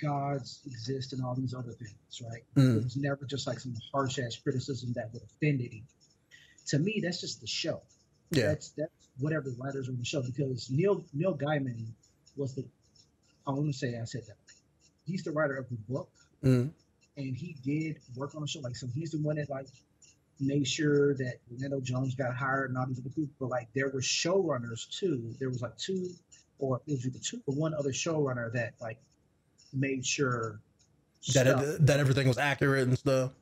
gods exist and all these other things, right? Mm. It was never just like some harsh ass criticism that would offend anyone. To me, that's just the show. Yeah. That's that's whatever the writers on the show because Neil Neil Gaiman was the I want to say I said that. He's the writer of the book Mm. and he did work on the show. Like so he's the one that like made sure that Orlando Jones got hired and all these other people. But like there were showrunners too. There was like two or it was either two one other showrunner that like made sure That it, that everything was accurate and stuff.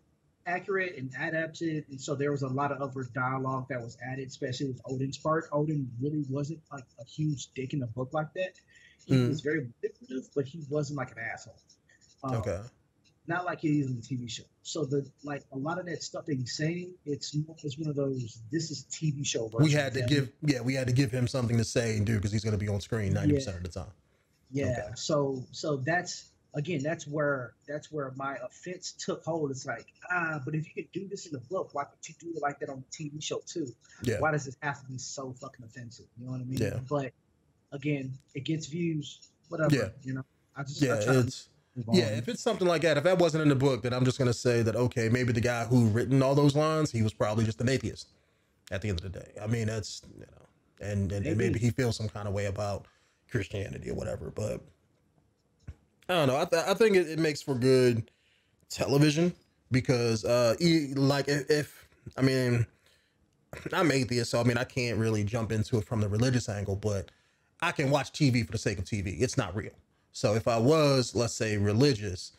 accurate and adapted. And so there was a lot of other dialogue that was added, especially with Odin's part. Odin really wasn't like a huge dick in the book like that. He Mm. was very manipulative, but he wasn't like an asshole. Um, Okay. Not like he is in the TV show. So the like a lot of that stuff that he's saying, it's it's one of those. This is TV show. We had to give yeah, we had to give him something to say and do because he's going to be on screen ninety percent of the time. Yeah. okay. So so that's again that's where that's where my offense took hold. It's like ah, but if you could do this in the book, why could you do it like that on the TV show too? Yeah. Why does this have to be so fucking offensive? You know what I mean? Yeah. But again, it gets views. Whatever. Yeah. You know. I just Yeah, I to it's on. Yeah. If it's something like that, if that wasn't in the book, then I'm just going to say that okay, maybe the guy who written all those lines, he was probably just an atheist. At the end of the day, I mean, that's you know, and and, and maybe Maybe. he feels some kind of way about Christianity or whatever. But I don't know. I, th- I think it, it makes for good television because uh, e- like if, if I mean, I'm atheist, so I mean I can't really jump into it from the religious angle, but I can watch TV for the sake of TV. It's not real. So if I was, let's say, religious,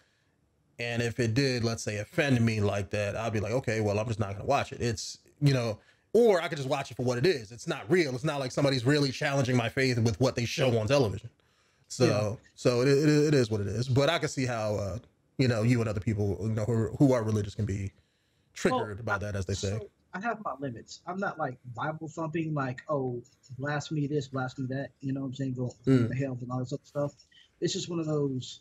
and if it did, let's say, offend me like that, I'd be like, okay, well, I'm just not gonna watch it. It's you know, or I could just watch it for what it is. It's not real. It's not like somebody's really challenging my faith with what they show on television. So Yeah. so it, it, it is what it is. But I can see how uh, you know you and other people you know who are, who are religious can be triggered by that, as they say. So I have my limits. I'm not like Bible thumping, like, oh, blasphemy this, blasphemy that. You know what I'm saying? Go Mm. to hell and all this other stuff. It's just one of those.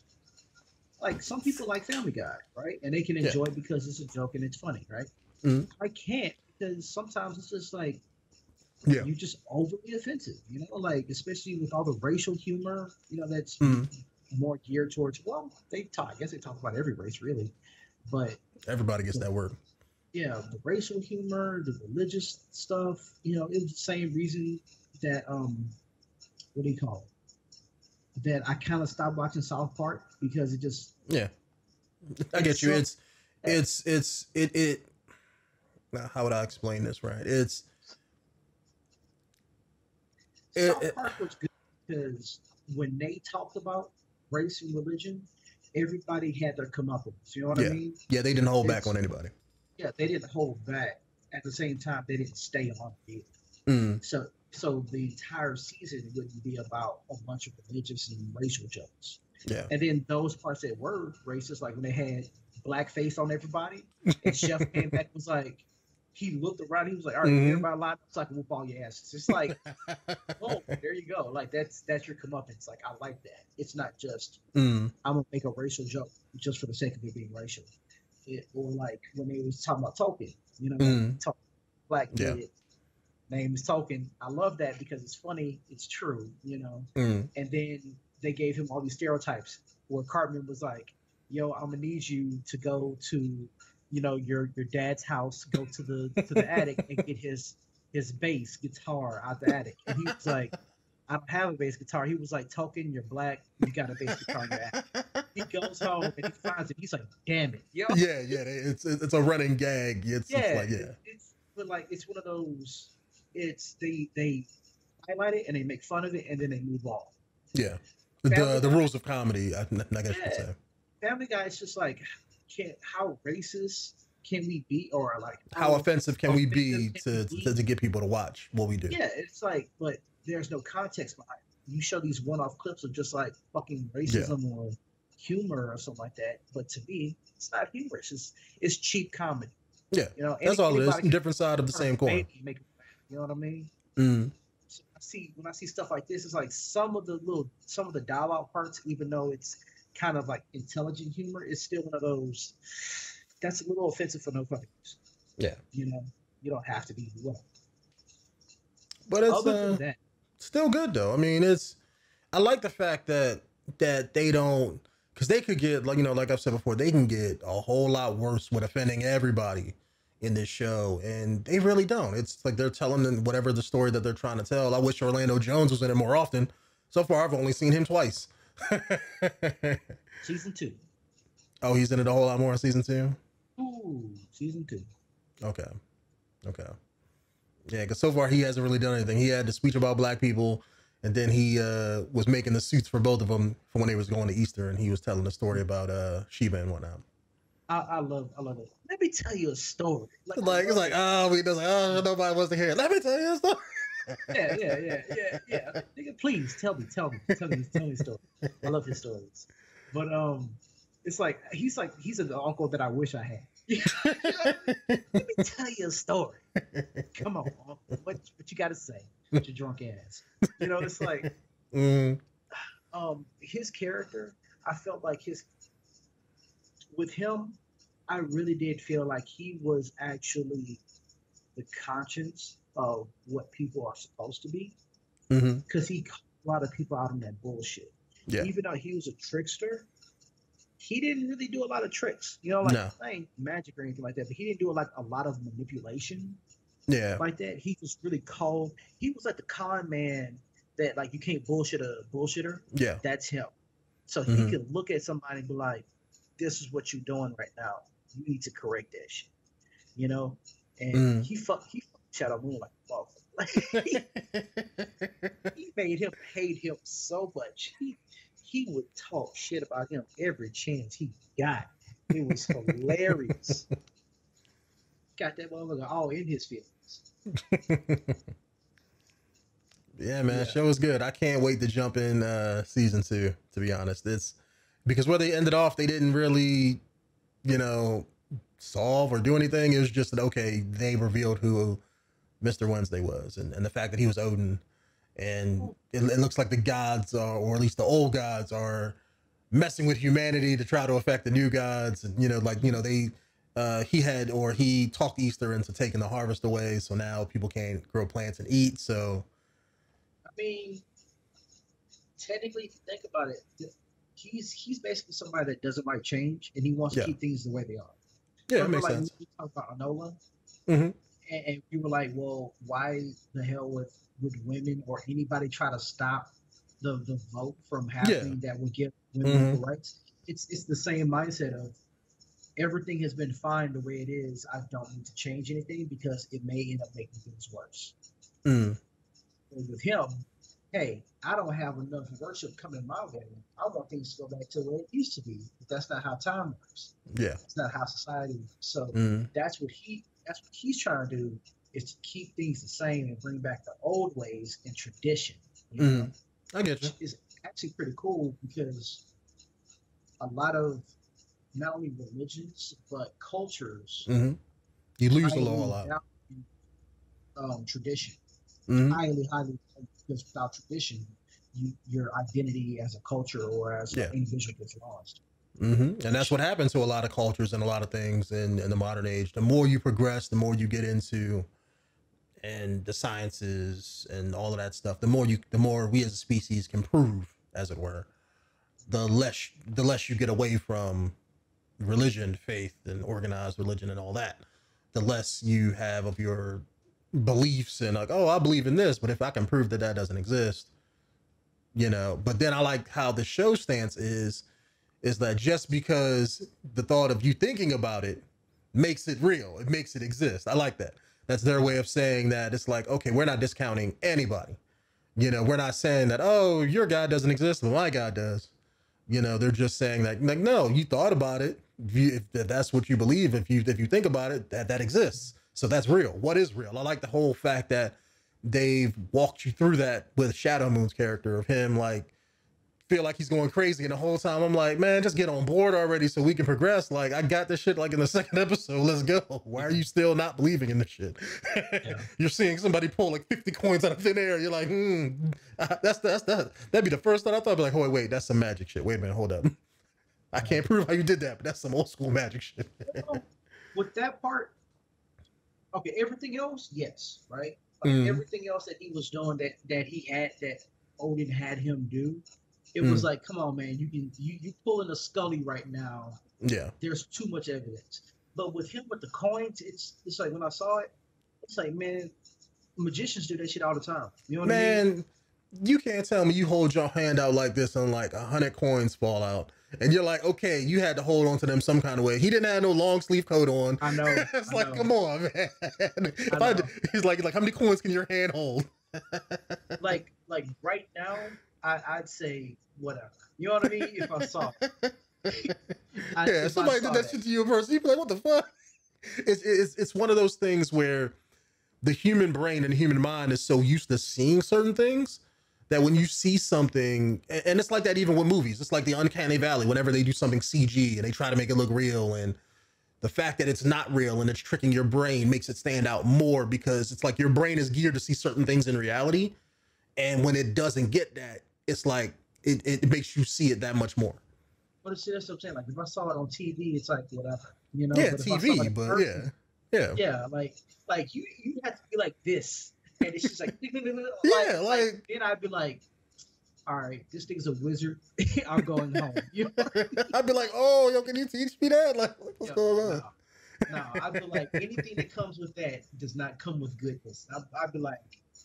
Like some people like Family Guy, right? And they can Yeah. enjoy it because it's a joke and it's funny, right? Mhm. I can't because sometimes it's just like Yeah. you're just overly offensive. You know, like especially with all the racial humor. You know, that's Mhm. more geared towards. Well, they talk. I guess they talk about every race, really, but Everybody gets that word. yeah, the racial humor, the religious stuff, you know, it's the same reason that um what do you call it? That I kind of stopped watching South Park because it just Yeah, I get you. So- It's it's it's it it. Now, how would I explain this? Right? It's It- South it- Park was good because when they talked about race and religion, everybody had their comeuppance. You know what Yeah. I mean? yeah, they didn't hold back on anybody. Yeah, they didn't hold back. At the same time, they didn't stay on it. Mm, So so the entire season wouldn't be about a bunch of religious and racial jokes. yeah, And then those parts that were racist, like when they had blackface on everybody, and Chef <laughs> came back was like, he looked around, he was like, "All right, Mhm. everybody line up so I can whoop all your asses." It's like, <laughs> oh, there you go. Like that's that's your comeuppance. Like I like that. It's not just mm, I'm gonna make a racial joke just for the sake of it being racial. It, or like when they was talking about Token, you know, Mm. Tol- black Yeah. kid, name is Token. I love that because it's funny, it's true, you know mm. and then they gave him all these stereotypes where Cartman was like, "Yo, I'm gonna need you to go to, you know, your your dad's house, go to the to the attic and get his his bass guitar out the attic." And he was like, "I don't have a bass guitar." He was like, "Token, you're black. You got a bass guitar in your attic." He goes home and he finds it. He's like, "Damn it, yo." yeah, yeah. It's it's a running gag. It's, yeah, it's like yeah, it's but like it's one of those. It's they they highlight it and they make fun of it and then they move on. yeah. The Family the Guy. rules of comedy. I, I guess you could Yeah. say. Family Guy is just like, can how racist can we be, or like how offensive can we be can to, to to get people to watch what we do? Yeah, it's like, but there's no context behind it. You show these one-off clips of just like fucking racism or humor or something like that. But to me, it's not humorous. It's it's cheap comedy. Yeah, You know, That's all it is. Different side of the same coin. baby make it laugh, You know what I mean? Mm. So I see when I see stuff like this, it's like some of the little some of the dialogue parts, even though it's kind of like intelligent humor, it's still one of those that's a little offensive for no fucking reason. Yeah. You know, you don't have to be well. But it's uh, that, still good though. I mean, it's I like the fact that that they don't because they could get like you know like I've said before they can get a whole lot worse with offending everybody in this show and they really don't. It's like they're telling them whatever the story that they're trying to tell. I wish Orlando Jones was in it more often. So far, I've only seen him twice. <laughs> season two. oh, he's in it a whole lot more in season two. Ooh, season two. Okay. Okay. Yeah, because so far he hasn't really done anything. He had the speech about black people, and then he uh, was making the suits for both of them for when they was going to Easter, and he was telling the story about uh, Sheba and whatnot. I, I love I love it. Let me tell you a story. I Like it's like oh, we just like oh nobody wants to hear it. Let me tell you a story. yeah, yeah, yeah, yeah, yeah. Nigga, please tell me, tell me, tell me, tell me a story. I love his stories. But um, it's like he's like he's an uncle that I wish I had. <laughs> Let me tell you a story. Come on, uncle. what what you got to say? With your drunk ass. You know, it's like Mm, um his character. I felt like his with him. I really did feel like he was actually the conscience of what people are supposed to be because he called a lot of people out on that bullshit. Yeah. Even though he was a trickster, he didn't really do a lot of tricks. You know, like No. I ain't magic or anything like that, but he didn't do like a lot of manipulation Yeah. like that. He was really cold. He was like the con man that like you can't bullshit a bullshitter. Yeah. That's him. So Mhm. he could look at somebody and be like, "This is what you're doing right now. You need to correct that shit." You know, and Mhm. he fuck he fucked Shadow Moon like a motherfucker. <laughs> He made him hate him so much. He he would talk shit about him every chance he got. It was <laughs> hilarious. got that motherfucker all in his feelings. <laughs> yeah, man, Yeah. show was good. I can't wait to jump in uh season two, to be honest. It's because where they ended off, they didn't really, you know, solve or do anything. It was just that okay, they revealed who Mr. Wednesday was and, and the fact that he was Odin. And it, it looks like the gods are, or at least the old gods are messing with humanity to try to affect the new gods. And you know, like, you know, they uh he had or he talked Easter into taking the harvest away, so now people can't grow plants and eat. So I mean, technically, think about it, he's he's basically somebody that doesn't like change and he wants Yeah. to keep things the way they are. yeah, Remember, makes like, sense. We talked about Enola, Mhm. and, and you were like, "Well, why the hell would would women or anybody try to stop the the vote from happening that would give women Mhm. rights?" It's it's the same mindset of everything has been fine the way it is. I don't need to change anything because it may end up making things worse. Mm, with him, hey, I don't have enough worship coming my way. I want things to go back to where it used to be. But that's not how time works. yeah. It's not how society works. So Mm, that's what he that's what he's trying to do is to keep things the same and bring back the old ways and tradition. You know? I get you. Is actually pretty cool because a lot of not only religions but cultures hmm You lose the law a lot. um, tradition. Mhm. highly, highly because without tradition, you, your identity as a culture or as Yeah. an individual gets lost. hmm And that's what happens to a lot of cultures and a lot of things in, in the modern age. The more you progress, the more you get into and the sciences and all of that stuff, the more you the more we as a species can prove, as it were, the less the less you get away from religion, faith, and organized religion and all that. The less you have of your beliefs and like, oh, I believe in this, but if I can prove that that doesn't exist, you know. But then I like how the show stance is is that just because the thought of you thinking about it makes it real, it makes it exist. I like that. That's their way of saying that it's like, okay, we're not discounting anybody. You know, we're not saying that, oh, your God doesn't exist, but my God does. You know, they're just saying that like, no, you thought about it. If, you, if that's what you believe, if you if you think about it, that that exists. So that's real. What is real? I like the whole fact that they've walked you through that with Shadow Moon's character of him like feel like he's going crazy and the whole time I'm like, man, just get on board already so we can progress. Like I got this shit like in the <laughs> second episode. Let's go. Why are you still not believing in this shit? <laughs> Yeah. You're seeing somebody pull like 50 coins out of thin air. You're like, hmm, that's that's that. That'd be the first thought I thought. I'd be like, oh wait, wait, that's some magic shit. Wait a minute, hold up. I can't prove how you did that, but that's some old school magic shit. With that part, okay, everything else, yes, right? Like mm. Everything else that he was doing that that he had that Odin had him do, it mm. was like, come on, man, you can you you pulling a Scully right now. Yeah. There's too much evidence. But with him with the coins, it's it's like when I saw it, it's like, man, magicians do that shit all the time. You know what man, I mean? Man, you can't tell me you hold your hand out like this and like a hundred coins fall out. And you're like, okay, you had to hold on to them some kind of way. He didn't have no long sleeve coat on. I know. <laughs> it's I like, know. come on, man. I I, <laughs> he's like, like, how many coins can your hand hold? <laughs> like, like right now, I, would say whatever. You know what I mean? If I saw I, yeah, somebody did that, that, shit to you in person, you'd be like, what the fuck? It's, it's, it's one of those things where the human brain and human mind is so used to seeing certain things that when you see something, and it's like that even with movies, it's like the uncanny valley, whenever they do something CG and they try to make it look real and the fact that it's not real and it's tricking your brain makes it stand out more because it's like your brain is geared to see certain things in reality. And when it doesn't get that, it's like it, it makes you see it that much more. But see, that's what I'm saying. Like if I saw it on TV, it's like whatever, you know. Yeah, but TV, but person, yeah, yeah, yeah. Like like you you have to be like this, and it's just <laughs> like yeah, like, like then I'd be like, all right, this thing's a wizard. <laughs> I'm going home. <laughs> You know? I'd be like, oh, yo, can you teach me that? Like, what's yo, going on? No, no, I feel like anything that comes with that does not come with goodness. I, I'd be like,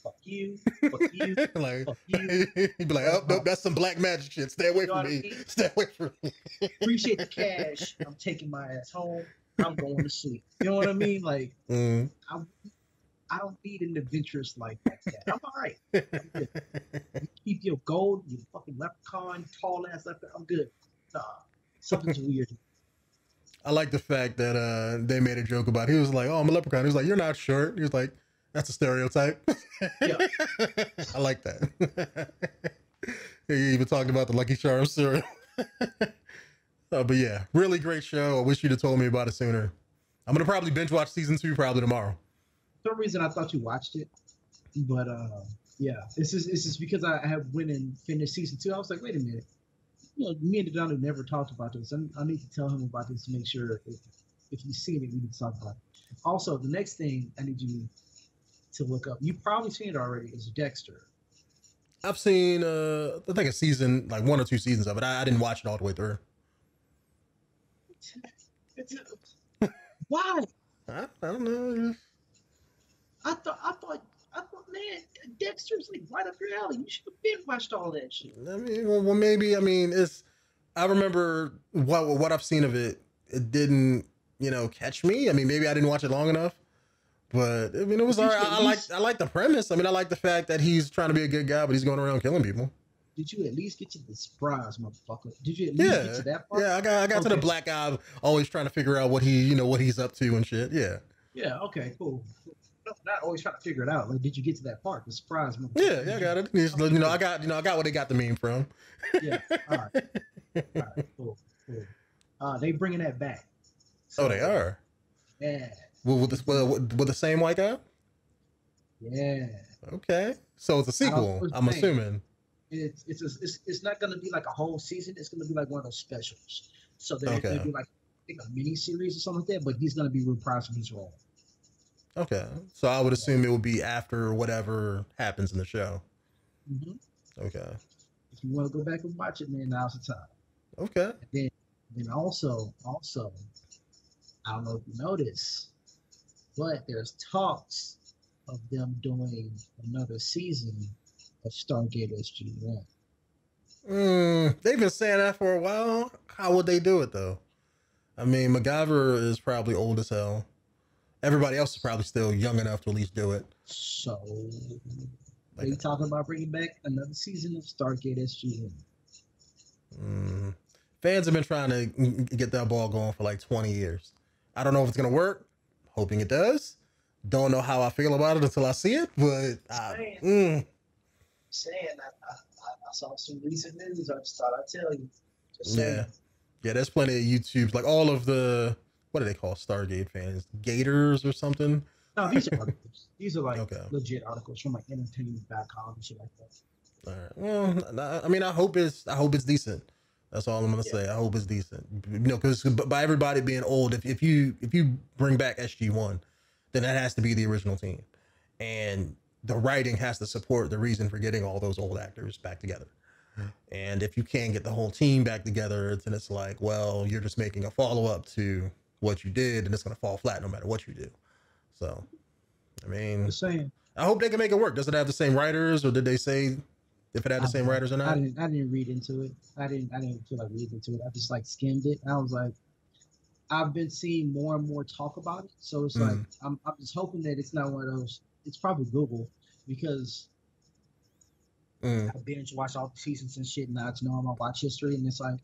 fuck you, fuck you, like, fuck you. He'd be like, oh, that's some black magic shit. Stay away you from me. I mean? Stay away from me. Appreciate the cash. I'm taking my ass home. I'm going to sleep. You know what I mean? Like, mm. I, I don't need an adventurous life like that. I'm all right. I'm you keep your gold, you fucking leprechaun, tall ass leprechaun. I'm good. Nah, something's weird. I like the fact that uh, they made a joke about. It. He was like, "Oh, I'm a leprechaun." He was like, "You're not short." He was like, that's a stereotype. Yeah. <laughs> I like that. <laughs> he even talked about the Lucky Charms cereal. <laughs> uh, but yeah, really great show. I wish you'd have told me about it sooner. I'm gonna probably binge watch season two probably tomorrow. For some reason I thought you watched it, but uh, yeah, this is it's just because I have went and finished season two. I was like, wait a minute, you know, me and Don have never talked about this. I, I need to tell him about this to make sure if if he's seen it, we need to talk about it. Also, the next thing I need you to look up. You've probably seen it already. Is Dexter. I've seen, uh, I think a season, like one or two seasons of it. I, I didn't watch it all the way through. <laughs> Why? I, I don't know. I thought, I thought, I thought, man, Dexter's like right up your alley. You should have been watched all that shit. I mean, well, well, maybe. I mean, it's. I remember what what I've seen of it. It didn't, you know, catch me. I mean, maybe I didn't watch it long enough. But I mean, it was all right. I, I like I like the premise. I mean, I like the fact that he's trying to be a good guy, but he's going around killing people. Did you at least get to the surprise, motherfucker? Did you at least yeah. get to that part? Yeah, I got I got okay. to the black guy always trying to figure out what he you know what he's up to and shit. Yeah. Yeah. Okay. Cool. No, not always trying to figure it out. Like, did you get to that part? The surprise. Yeah. Yeah. I got it. Just, you know, I got you know I got what they got the meme from. <laughs> yeah. All right. All right. Cool. Cool. Uh, they bringing that back. So, oh, they are. Yeah. With, with, the, with the same white guy? Yeah. Okay. So it's a sequel. I'm saying. assuming. It's it's, a, it's it's not going to be like a whole season. It's going to be like one of those specials. So they're okay. going to be like a mini series or something like that. But he's going to be reprising his role. Okay. So I would assume it will be after whatever happens in the show. Mm-hmm. Okay. If you want to go back and watch it, man, now's the time. Okay. And then, then also, also, I don't know if you notice, but there's talks of them doing another season of Stargate SG One. Mm, they've been saying that for a while. How would they do it though? I mean, MacGyver is probably old as hell. Everybody else is probably still young enough to at least do it. So, like, are you talking about bringing back another season of Stargate SG Mm. Fans have been trying to get that ball going for like 20 years. I don't know if it's gonna work. Hoping it does. Don't know how I feel about it until I see it, but I, saying, mm, saying I, I, I saw some recent news. I just thought I'd tell you. Just yeah, saying. yeah. There's plenty of YouTubes, like all of the what do they call Stargate fans? Gators or something? No, these are articles. These are like Okay. legit articles from like entertainment.com and shit like that. All right. Well, I- I mean, I hope it's I hope it's decent. That's all I'm gonna Yeah. say. I hope it's decent. You know, because by everybody being old, if, if you if you bring back SG One, then that has to be the original team, and the writing has to support the reason for getting all those old actors back together. And if you can't get the whole team back together, then it's like, well, you're just making a follow up to what you did, and it's gonna fall flat no matter what you do. So, I mean, Just saying. I hope they can make it work. Does it have the same writers, or did they say if it had the I same writers or not? I didn't. I didn't read into it. I didn't. I didn't feel like reading into it. I just like skimmed it. I was like, I've been seeing more and more talk about it. So it's like Mhm. I'm. I'm just hoping that it's not one of those. It's probably Google because Mm. I binge watch all the seasons and shit. Now it's normal I watch history, and it's like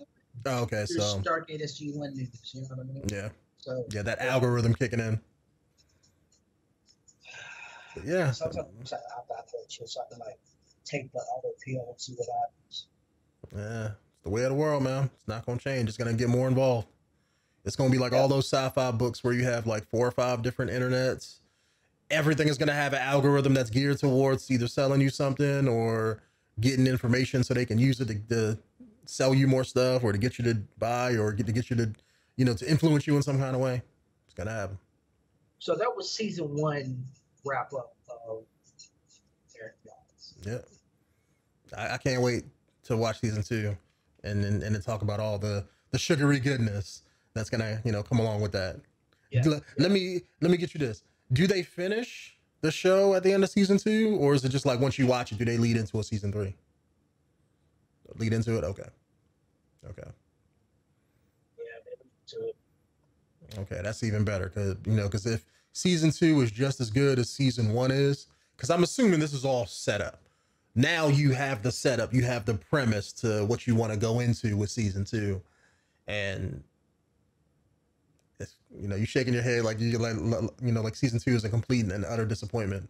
Oh, okay, so Stargate SG One news. You know what I mean? yeah, So yeah, that algorithm kicking in. But yeah, sometimes I, got that shit, so I can like take the other pill and see what happens. yeah, it's the way of the world, man. It's not gonna change. It's gonna get more involved. It's gonna be like all those sci-fi books where you have like four or five different internets. Everything is gonna have an algorithm that's geared towards either selling you something or getting information so they can use it to, to sell you more stuff or to get you to buy or get to get you to, you know, to influence you in some kind of way. It's gonna happen. So that was season one wrap up of American Gods. Yeah. I, I can't wait to watch season two and and, and to talk about all the the sugary goodness that's gonna you know come along with that. Yeah. Let, let me let me get you this. Do they finish the show at the end of season two, or is it just like once you watch it, do they lead into a season three? Lead into it, okay, okay, Yeah, to it. okay. That's even better because you know because if season two is just as good as season one is, because I'm assuming this is all set up. Now you have the setup, you have the premise to what you want to go into with season two, and it's, you know you're shaking your head like you like you know like season two is a complete and utter disappointment.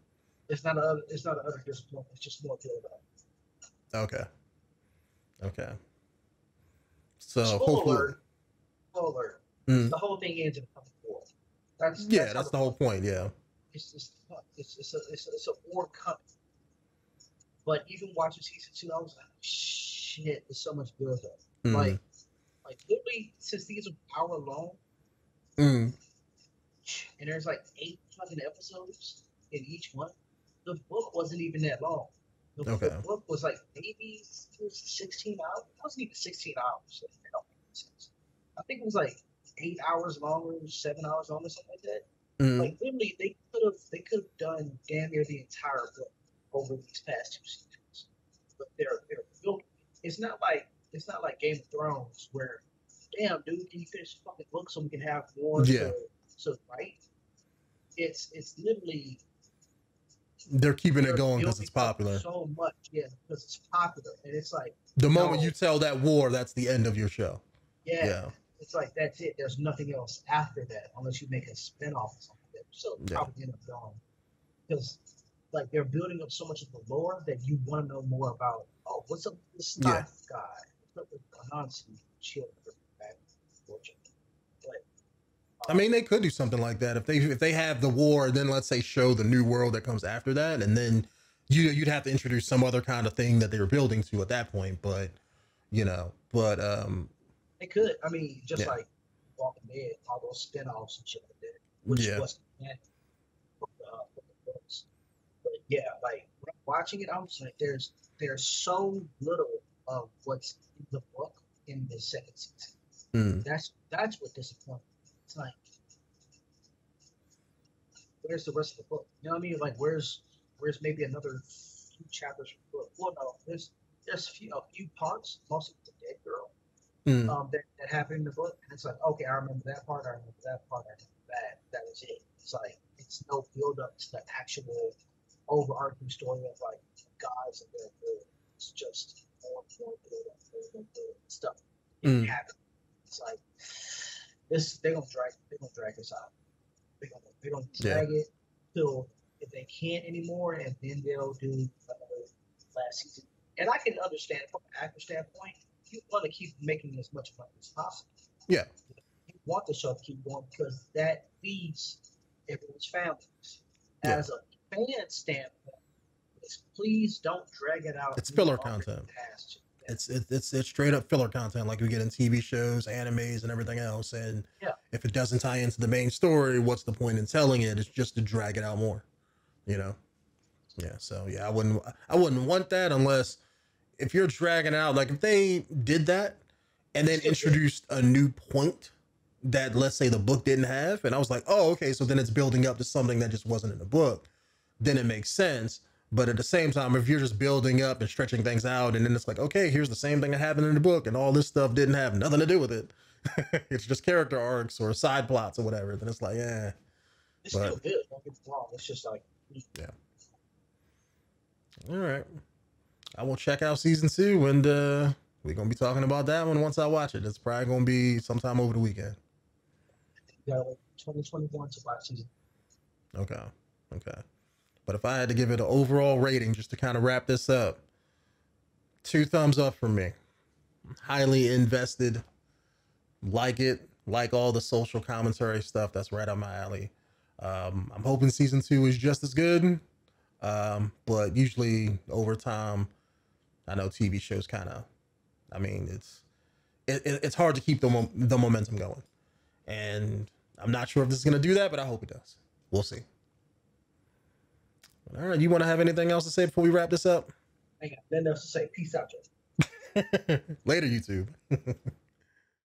It's not a. It's not a utter disappointment. It's just more up. Okay, okay. So Spoiler hopefully, alert. Alert. Mm. The whole thing ends in a war. That's yeah, that's the whole point. Yeah, It's just it's it's a it's a, it's a war coming. But even watching season two, I was like, shit, there's so much build up. Mm. Like, like literally, since these are hour long, Mm. and there's like eight fucking episodes in each one. The book wasn't even that long. The, the Okay. book was like maybe it was 16 hours. It wasn't even 16 hours. It don't make sense. I think it was like eight hours long, or seven hours long, or something like that. Mm. Like literally, they could have they could have done damn near the entire book over these past two seasons. But they're they're built. It's not like it's not like Game of Thrones where, damn dude, can you finish the fucking book so we can have more Yeah. to, to write? It's it's literally They're keeping they're it going because it's popular. So much, yeah, because it's popular, and it's like, The moment No. you tell that war, that's the end of your show. yeah, Yeah. It's like that's it. There's nothing else after that unless you make a spinoff or something. That so Yeah. probably end up going because like they're building up so much of the lore that you want to know more about. Oh, what's up with this Yeah. Guy? What's up with Hansi? Chill. back, fortune. But I mean, they could do something like that if they if they have the war, then let's say show the new world that comes after that, and then you you'd have to introduce some other kind of thing that they were building to at that point. But you know, but um, they could. I mean, just Yeah. like Walking Dead, all those spinoffs and shit like that, which Yeah. wasn't meant the, uh, books. But yeah, like watching it, I'm just like, there's there's so little of what's in the book in the second season. mm, That's that's what disappointed me. It's like, where's the rest of the book? You know what I mean? Like, where's where's maybe another few chapters from the book? Well, no, there's there's a few, a few parts, mostly the dead girl, mm, um, that, that happened in the book, and it's like, okay, I remember that part, I remember that part, I remember that. That was it. It's like it's no build up to the actual overarching story of like guys and their good. It's just more and more build up, build up, stuff. Mm. It's like this. They're gonna drag. They're gonna drag this out. They're gonna they're gonna Yeah. drag it till if they can't anymore, and then they'll do another last season. And I can understand from an actor standpoint, you want to keep making as much money as possible. Yeah. You want the show to keep going because that feeds everyone's families. Yeah. As a fan standpoint, please don't drag it out. It's filler content. past- It's it's it's it's straight up filler content like we get in TV shows, animes, and everything else. And Yeah. if it doesn't tie into the main story, what's the point in telling it? It's just to drag it out more, you know. Yeah. So yeah, I wouldn't I wouldn't want that unless if you're dragging out like if they did that and then introduced a new point that let's say the book didn't have, and I was like, oh okay, so then it's building up to something that just wasn't in the book, then it makes sense. But at the same time, if you're just building up and stretching things out, and then it's like, okay, here's the same thing that happened in the book, and all this stuff didn't have nothing to do with it. <laughs> it's just character arcs or side plots or whatever. Then it's like, yeah, It's But- still good. Don't get me wrong. It's just like Yeah. all right. I will check out season two, and uh, we're gonna be talking about that one once I watch it. It's probably gonna be sometime over the weekend. Yeah, gotta 2021 to watch season. Okay. Okay. But if I had to give it an overall rating just to kind of wrap this up, two thumbs up from me. Highly invested. Like it. Like all the social commentary stuff. That's right up my alley. Um, I'm hoping season two is just as good. Um, but usually over time, I know TV shows kind of, I mean, it's it, it- it's hard to keep the mom- the momentum going, and I'm not sure if this is gonna do that, but I hope it does. We'll see. All right, you want to have anything else to say before we wrap this up? I got nothing else to say. Peace out, Joe. <laughs> Later, YouTube. <laughs>